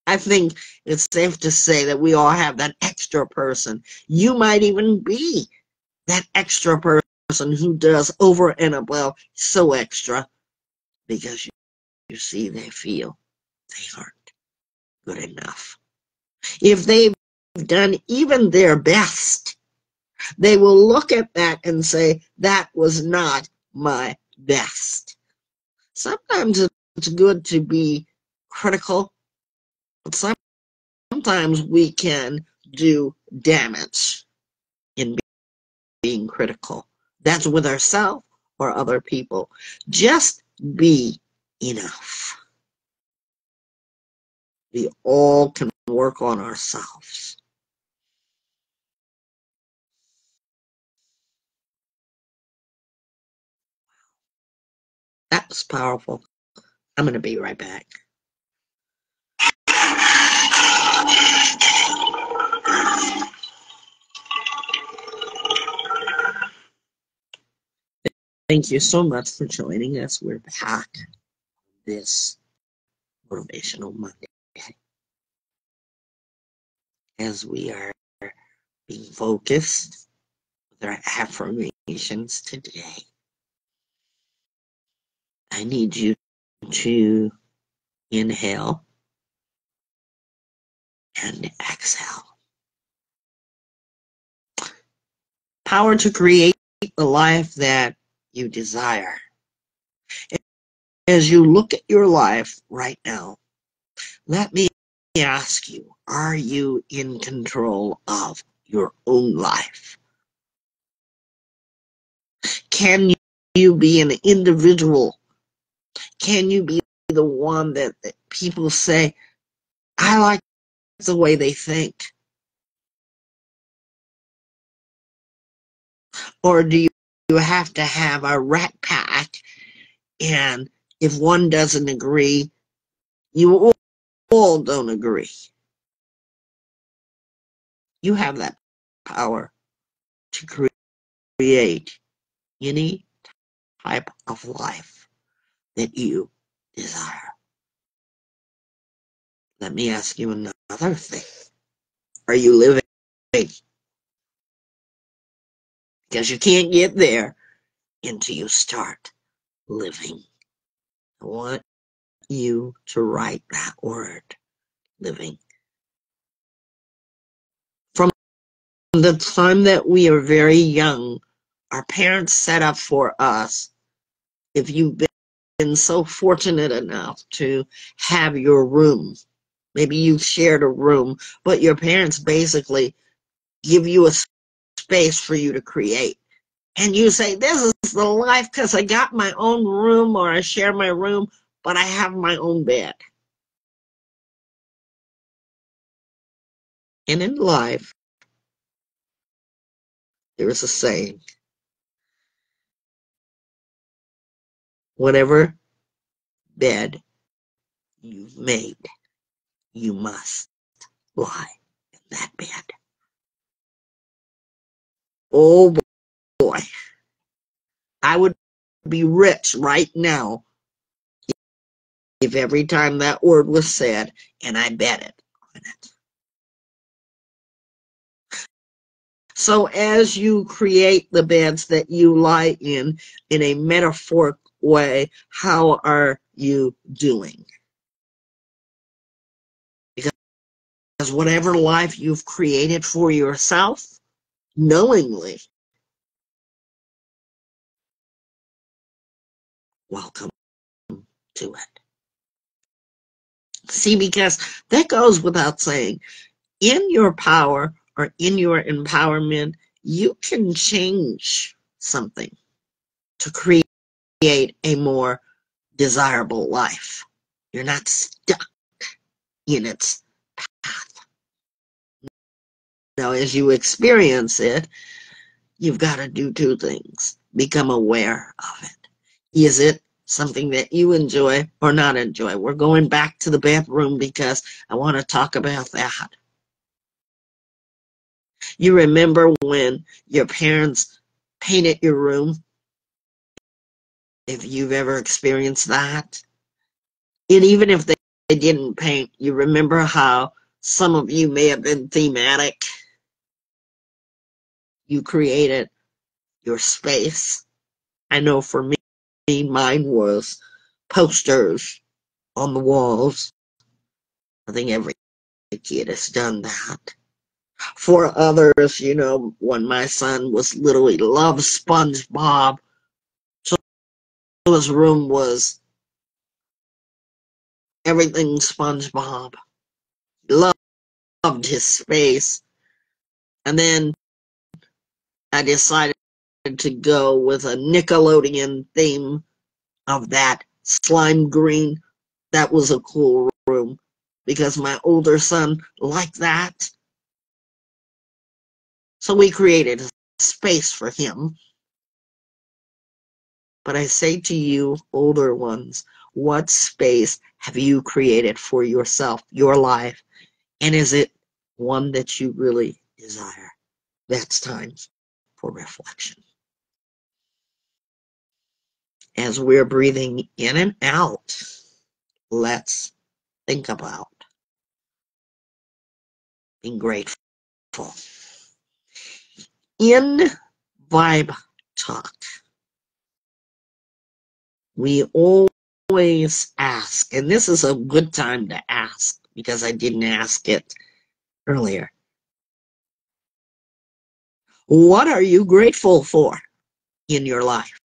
I think it's safe to say that we all have that extra person. You might even be that extra person who does over and above so extra because you, you see they feel they aren't good enough. If they've done even their best, they will look at that and say, that was not my best. Sometimes it's good to be critical but sometimes we can do damage in being critical. That's with ourselves or other people. Just be enough. We all can work on ourselves. That was powerful. I'm going to be right back. Thank you so much for joining us. We're back this Motivational Monday as we are being focused with our affirmations today. I need you to inhale and exhale. Power to create the life that you desire. As you look at your life right now, let me ask you, are you in control of your own life? Can you be an individual? Can you be the one that, that people say, I like the way they think? Or do you you have to have a rat pack and if one doesn't agree you all, don't agree. You have that power to create any type of life that you desire. Let me ask you another thing. Are you living because you can't get there until you start living. I want you to write that word, living. From the time that we are very young, our parents set up for us, if you've been so fortunate enough to have your room. Maybe you shared a room, but your parents basically give you a space for you to create. And you say, This is the life because I got my own room or I share my room, but I have my own bed. And in life, there is a saying whatever bed you've made, you must lie in that bed. Oh boy, I would be rich right now if every time that word was said and I bet it on it. So as you create the beds that you lie in, in a metaphoric way, how are you doing? Because whatever life you've created for yourself, knowingly, welcome to it. See, because that goes without saying, in your power or in your empowerment, you can change something to create a more desirable life. You're not stuck in its. Now, as you experience it, you've got to do two things become aware of it. Is it something that you enjoy or not enjoy? We're going back to the bathroom because I want to talk about that. You remember when your parents painted your room? If you've ever experienced that. And even if they, didn't paint, you remember how some of you may have been thematic. You created your space. I know for me, mine was posters on the walls. I think every kid has done that. For others, you know, when my son was little, he loved SpongeBob. So his room was everything SpongeBob. He loved his space. And then I decided to go with a Nickelodeon theme of that slime green. That was a cool room because my older son liked that. So we created a space for him. But I say to you, older ones, what space have you created for yourself, your life? And is it one that you really desire? That's time for reflection. As we're breathing in and out, let's think about being grateful in Vibe Talk, we always ask, and this is a good time to ask because I didn't ask it earlier. What are you grateful for in your life?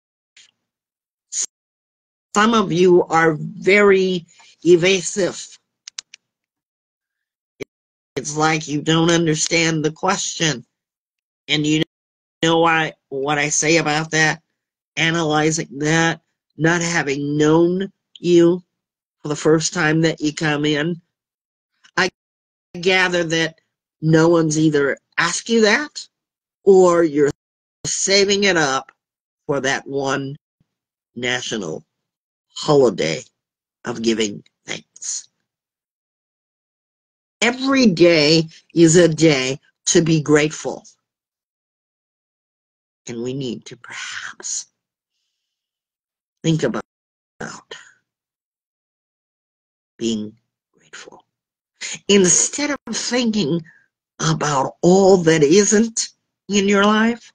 Some of you are very evasive. It's like you don't understand the question. And you know why what I say about that? Analyzing that, not having known you for the first time that you come in. I gather that no one's either asked you that or you're saving it up for that one national holiday of giving thanks. Every day is a day to be grateful. And we need to perhaps think about being grateful. Instead of thinking about all that isn't in your life,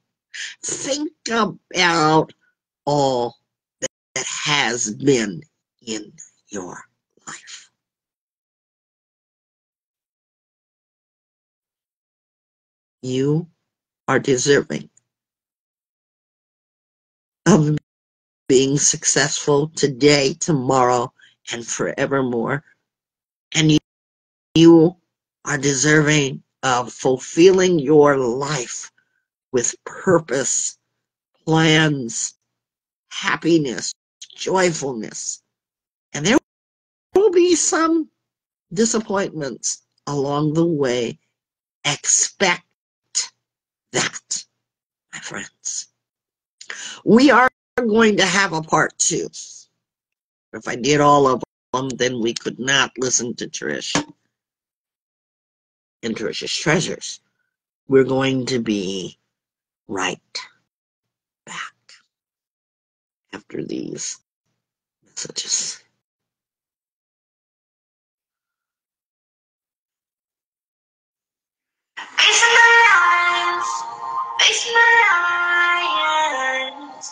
think about all that has been in your life. You are deserving of being successful today, tomorrow, and forevermore. And you, you are deserving of fulfilling your life with purpose, plans, happiness, joyfulness. And there will be some disappointments along the way. Expect that, my friends. We are going to have a part two. If I did all of them, then we could not listen to Trish and Trish's treasures. We're going to be right back after these messages. Facing the lions, facing the lions.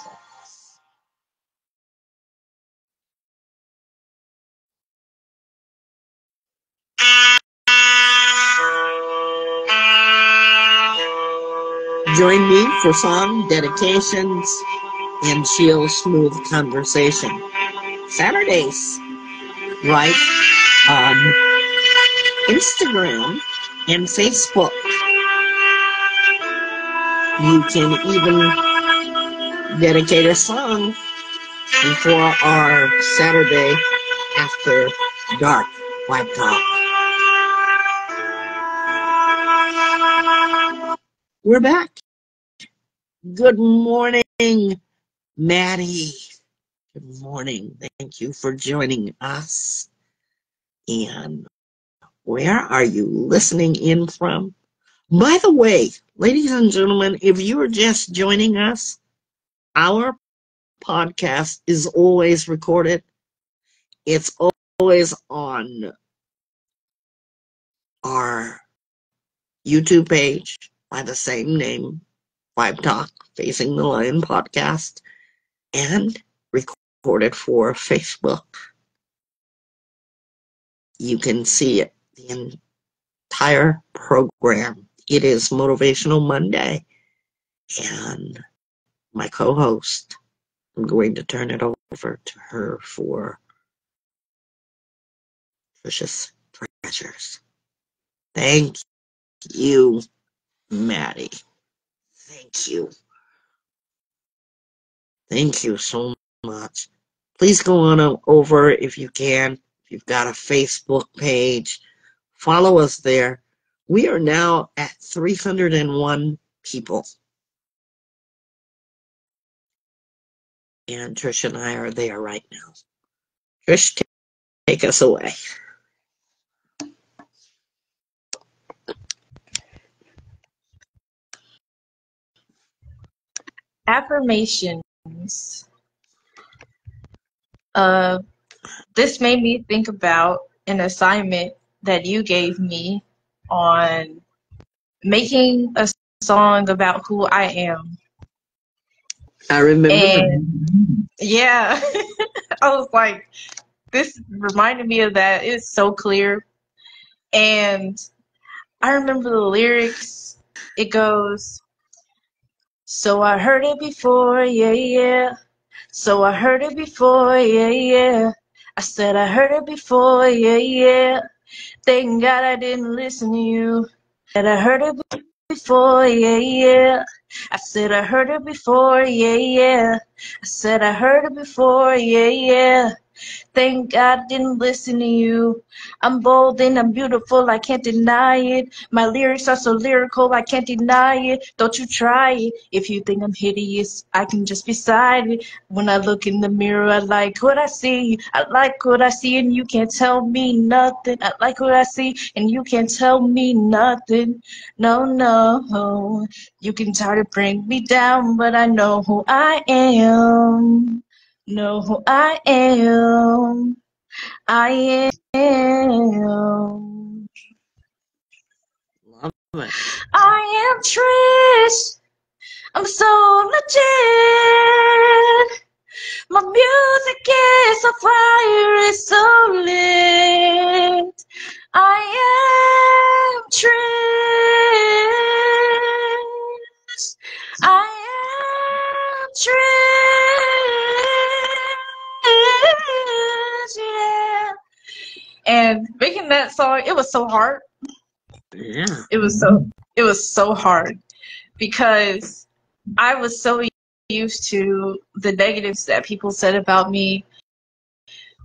Join me for song dedications and chill smooth conversation. Saturdays, right on Instagram and Facebook. You can even dedicate a song before our Saturday after dark Vibe Talk. We're back. Good morning, Maddie. Good morning. Thank you for joining us. And where are you listening in from? By the way, ladies and gentlemen, if you are just joining us, our podcast is always recorded. It's always on our YouTube page by the same name, Vibe Talk, Facing the Lion podcast, and recorded for Facebook. You can see it, the entire program. It is Motivational Monday, and my co host, I'm going to turn it over to her for precious treasures. Thank you, Maddie. Thank you. Thank you so much. Please go on over if you can. If you've got a Facebook page, follow us there. We are now at 301 people. And Trish and I are there right now. Trish, take us away. Affirmations. Uh, this made me think about an assignment that you gave me on making a song about who I am. I remember. And yeah, I was like, this reminded me of that. It's so clear. And I remember the lyrics. It goes, So I heard it before, yeah, yeah. So I heard it before, yeah, yeah. I said I heard it before, yeah, yeah. Thank God I didn't listen to you. Said I heard it before, yeah, yeah. I said I heard it before, yeah, yeah. I said I heard it before, yeah, yeah. Thank God I didn't listen to you. I'm bold and I'm beautiful, I can't deny it. My lyrics are so lyrical, I can't deny it. Don't you try it. If you think I'm hideous, I can just be silent. When I look in the mirror, I like what I see. I like what I see, and you can't tell me nothing. I like what I see, and you can't tell me nothing. No, no. You can try to bring me down, but I know who I am. Know who I am. I am. Love it. I am Trish. I'm so legit. My music is a fire, it's so lit. I am Trish. I am Trish. And making that song, it was so hard. Yeah. It was so it was so hard because I was so used to the negatives that people said about me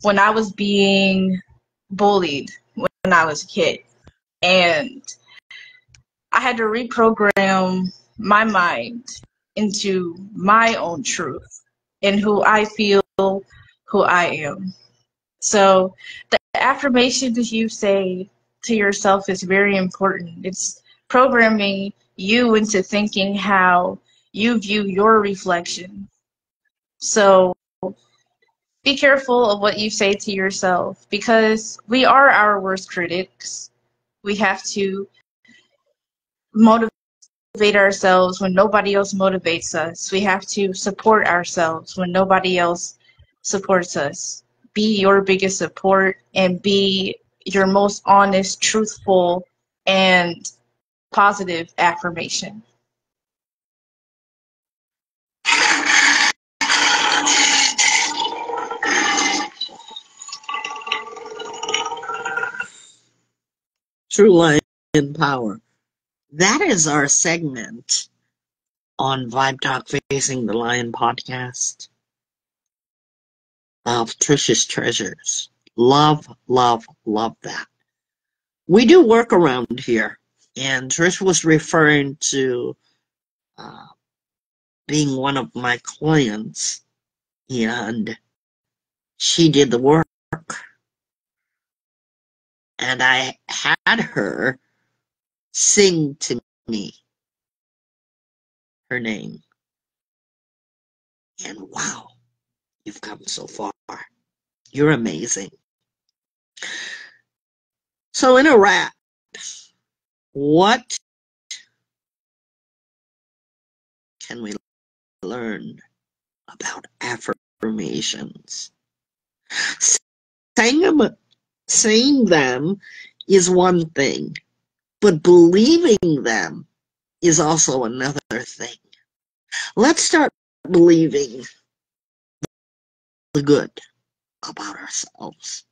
when I was being bullied when I was a kid. And I had to reprogram my mind into my own truth and who I feel who I am. So the affirmation that you say to yourself is very important. It's programming you into thinking how you view your reflection. So be careful of what you say to yourself because we are our worst critics. We have to motivate ourselves when nobody else motivates us. We have to support ourselves when nobody else supports us. Be your biggest support and be your most honest, truthful, and positive affirmation. True Lion Power. That is our segment on Vibe Talk Facing the Lion podcast of Trisha's Treasures. Love, love, love that. We do work around here, and Trish was referring to uh, being one of my clients, and she did the work. And I had her sing to me her name. And wow, you've come so far. You're amazing. So, in a wrap, what can we learn about affirmations? Saying them, saying them is one thing, but believing them is also another thing. Let's start believing good about ourselves.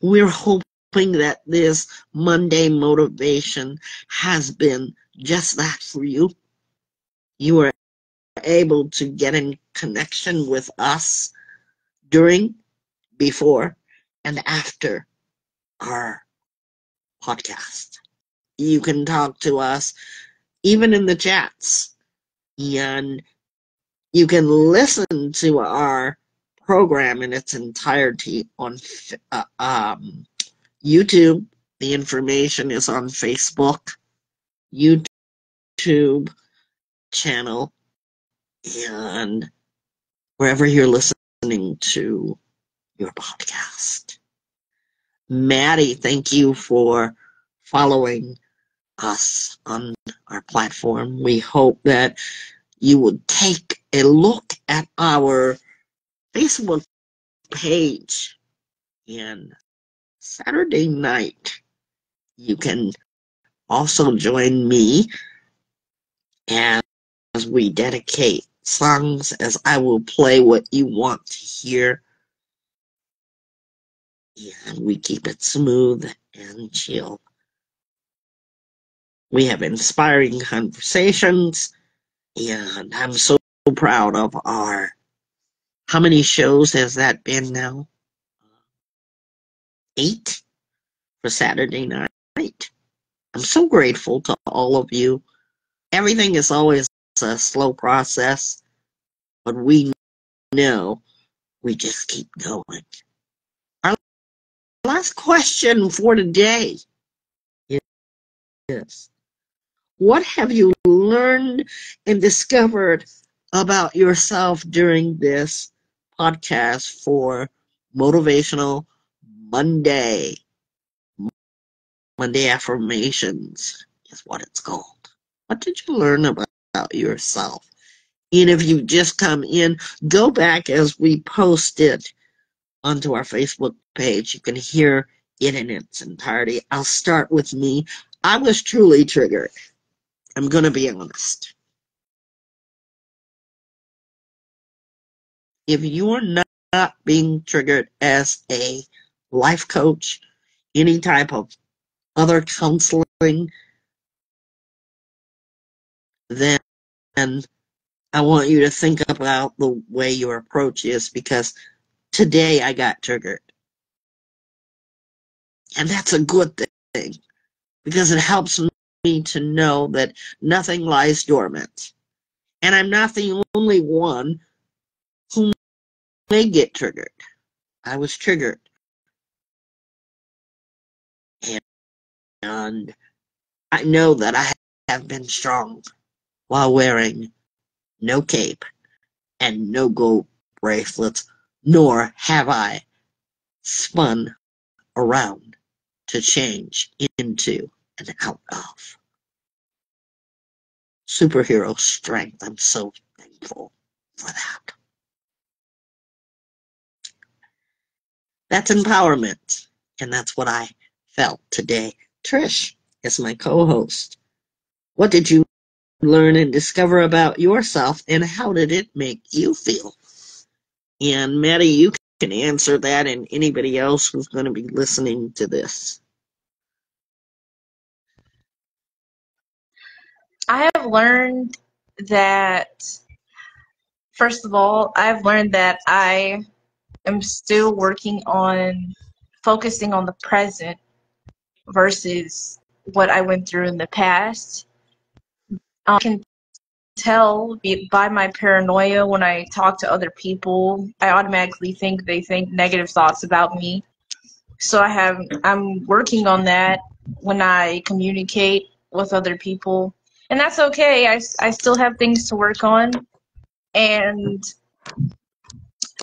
We're hoping that this Monday motivation has been just that for you. You are able to get in connection with us during, before, and after our podcast. You can talk to us even in the chats. And you can listen to our program in its entirety on uh, um, YouTube. The information is on Facebook, YouTube channel, and wherever you're listening to your podcast. Maddie, thank you for following us on our platform. We hope that you would take a look at our Facebook page. And Saturday night, you can also join me as we dedicate songs as I will play what you want to hear. And we keep it smooth and chill. We have inspiring conversations, and I'm so proud of our. How many shows has that been now? Eight for Saturday night. I'm so grateful to all of you. Everything is always a slow process, but we know we just keep going. Our last question for today is what have you learned and discovered about yourself during this podcast for Motivational Monday? Monday Affirmations is what it's called. What did you learn about, yourself? And if you just come in, go back as we posted onto our Facebook page. You can hear it in its entirety. I'll start with me. I was truly triggered. I'm going to be honest. If you are not being triggered as a life coach, any type of other counseling, then I want you to think about the way your approach is because today I got triggered. And that's a good thing because it helps me to know that nothing lies dormant. And I'm not the only one may get triggered. I was triggered. And, and I know that I have been strong while wearing no cape and no gold bracelets, nor have I spun around to change into and out of superhero strength. I'm so thankful for that. That's empowerment. And that's what I felt today. Trish is my co host. What did you learn and discover about yourself, and how did it make you feel? And Maddie, you can answer that, and anybody else who's going to be listening to this. I have learned that, first of all, I've learned that I am still working on focusing on the present versus what I went through in the past. I can tell by my paranoia when I talk to other people, I automatically think they think negative thoughts about me. So I have I'm working on that when I communicate with other people. And that's okay. I, I still have things to work on. And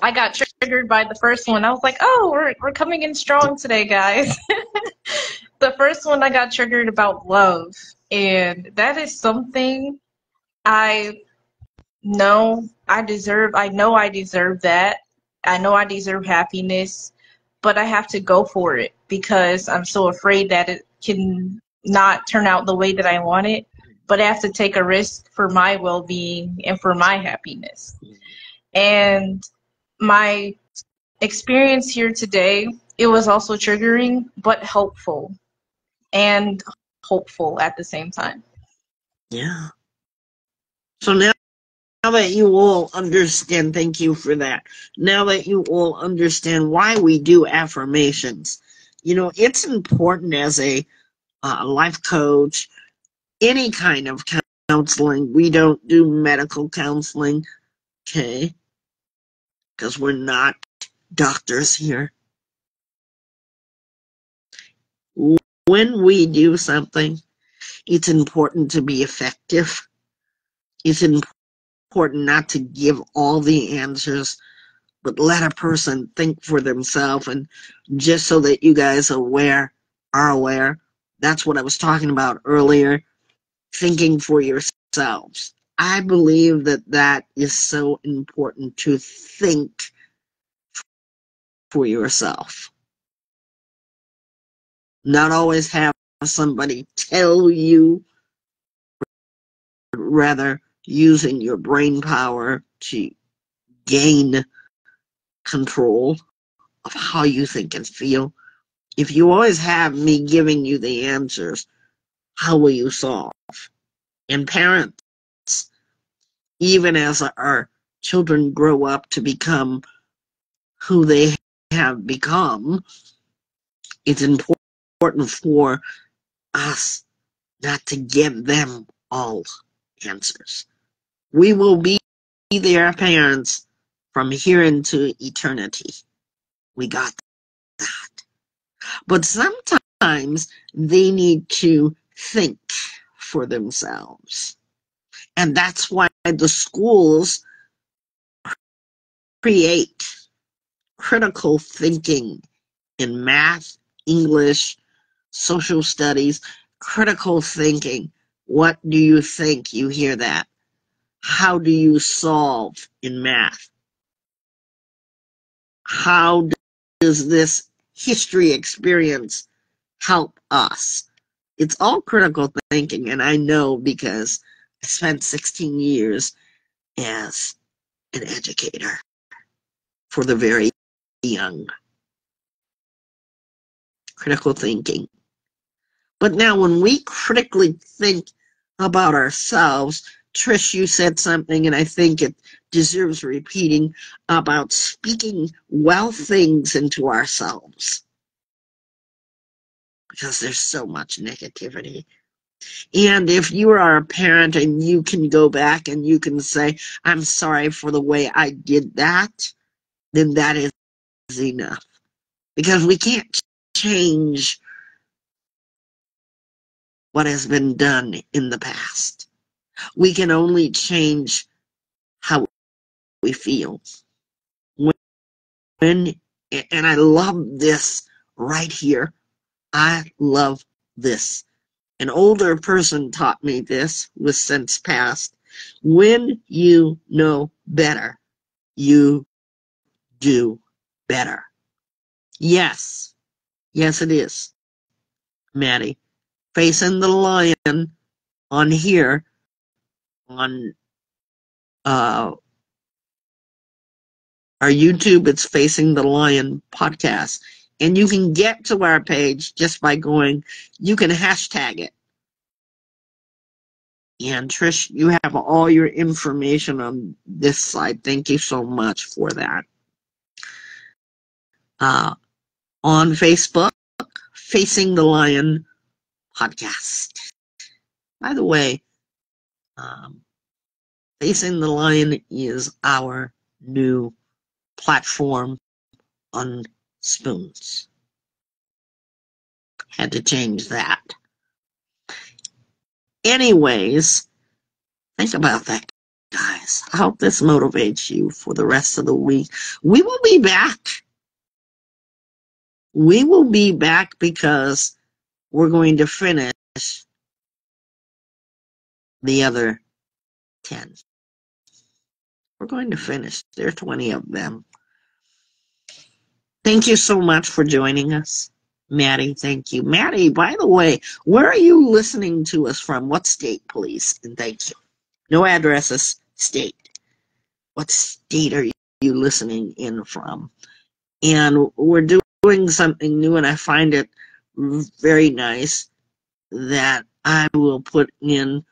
I got triggered by the first one. I was like, oh, we're, we're coming in strong today, guys. the first one I got triggered about love. And that is something I know I deserve. I know I deserve that. I know I deserve happiness, but I have to go for it because I'm so afraid that it can not turn out the way that I want it. But I have to take a risk for my well being and for my happiness. Mm-hmm. And my experience here today, it was also triggering, but helpful and hopeful at the same time. Yeah. So now, now that you all understand, thank you for that. Now that you all understand why we do affirmations, you know, it's important as a uh, life coach, any kind of counseling. We don't do medical counseling, okay? Because we're not doctors here. When we do something, it's important to be effective. It's important not to give all the answers, but let a person think for themselves. And just so that you guys are aware, are aware, that's what I was talking about earlier, thinking for yourselves. I believe that that is so important to think for yourself. Not always have somebody tell you, rather using your brain power to gain control of how you think and feel. If you always have me giving you the answers, how will you solve? And parents, even as our children grow up to become who they have become, it's important for us not to give them all answers. We will be their parents from here into eternity. We got that. But sometimes they need to think for themselves. And that's why the schools create critical thinking in math, English, social studies, critical thinking. What do you think? You hear that. How do you solve in math? How does this history experience help us? It's all critical thinking, and I know because I spent 16 years as an educator for the very young. critical thinking. But now, when we critically think about ourselves, Trish, you said something, and I think it deserves repeating about speaking well things into ourselves. Because there's so much negativity. And if you are a parent and you can go back and you can say, I'm sorry for the way I did that, then that is enough. Because we can't change what has been done in the past. We can only change how we feel. When, and I love this right here. I love this. An older person taught me this with since past. When you know better, you do better. Yes. Yes, it is. Maddie. Facing the lion on here on uh our YouTube, it's Facing the Lion podcast. And you can get to our page just by going, you can hashtag it. And Trish, you have all your information on this slide. Thank you so much for that. Uh, on Facebook, Facing the Lion podcast. By the way, um, Facing the Lion is our new platform on spoons. Had to change that. Anyways, think about that, guys. I hope this motivates you for the rest of the week. We will be back. We will be back because we're going to finish the other 10. We're going to finish. There are 20 of them. Thank you so much for joining us. Maddie, thank you. Maddie, by the way, where are you listening to us from? What state, please? And thank you. No addresses, state. What state are you listening in from? And we're doing something new, and I find it very nice that I will put in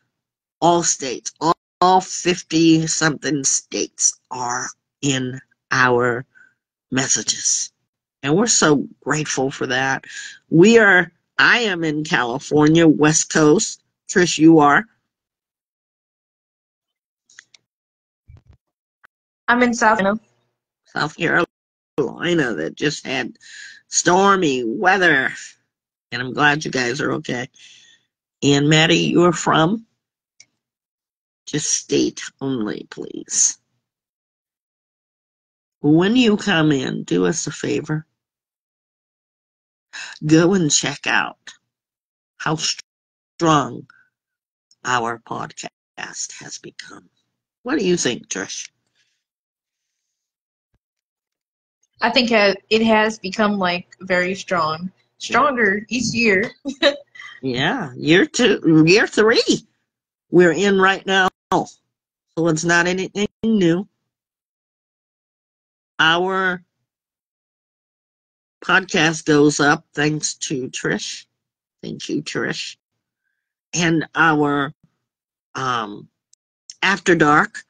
all states, all, all 50 something states are in our messages. And we're so grateful for that. We are, I am in California, West Coast. Trish, you are? I'm in South Carolina. South Carolina that just had stormy weather. And I'm glad you guys are okay. And Maddie, you're from? Just state only, please. When you come in, do us a favor. Go and check out how strong our podcast has become. What do you think, Trish? I think uh, it has become like very strong, stronger each year. Yeah, year two, year three, we're in right now. So it's not anything new. Our podcast goes up thanks to Trish. Thank you, Trish. And our um, After Dark,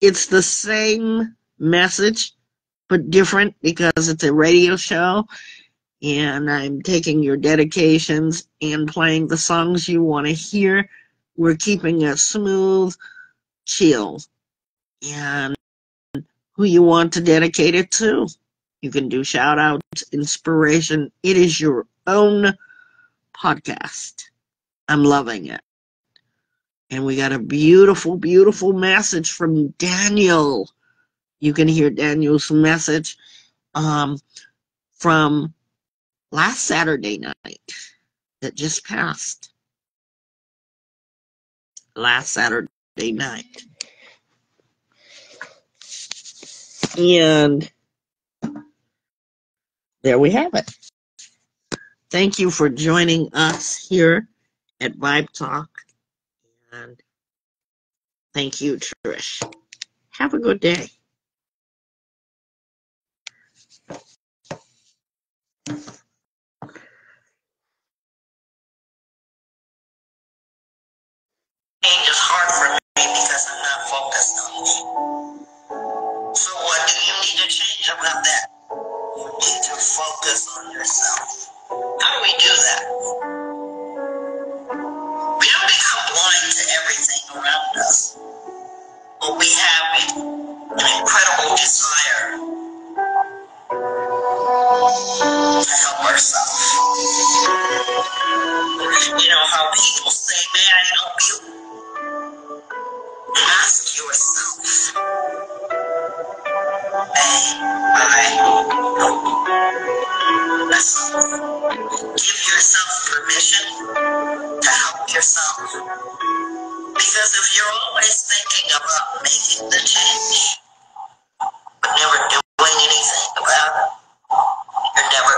it's the same message, but different because it's a radio show. And I'm taking your dedications and playing the songs you want to hear. We're keeping it smooth, chill. And who you want to dedicate it to. You can do shout outs, inspiration. It is your own podcast. I'm loving it. And we got a beautiful, beautiful message from Daniel. You can hear Daniel's message um, from last Saturday night that just passed. Last Saturday night. And there we have it. Thank you for joining us here at Vibe Talk. And thank you, Trish. Have a good day. Is hard for me because I'm not focused on it. So what do you need to change about that? Focus on yourself. How do we do that? We don't become blind to everything around us, but we have an incredible desire to help ourselves. You know how people say, may I help you? Ask yourself, Give yourself permission to help yourself. Because if you're always thinking about making the change, but never doing anything about it, you're never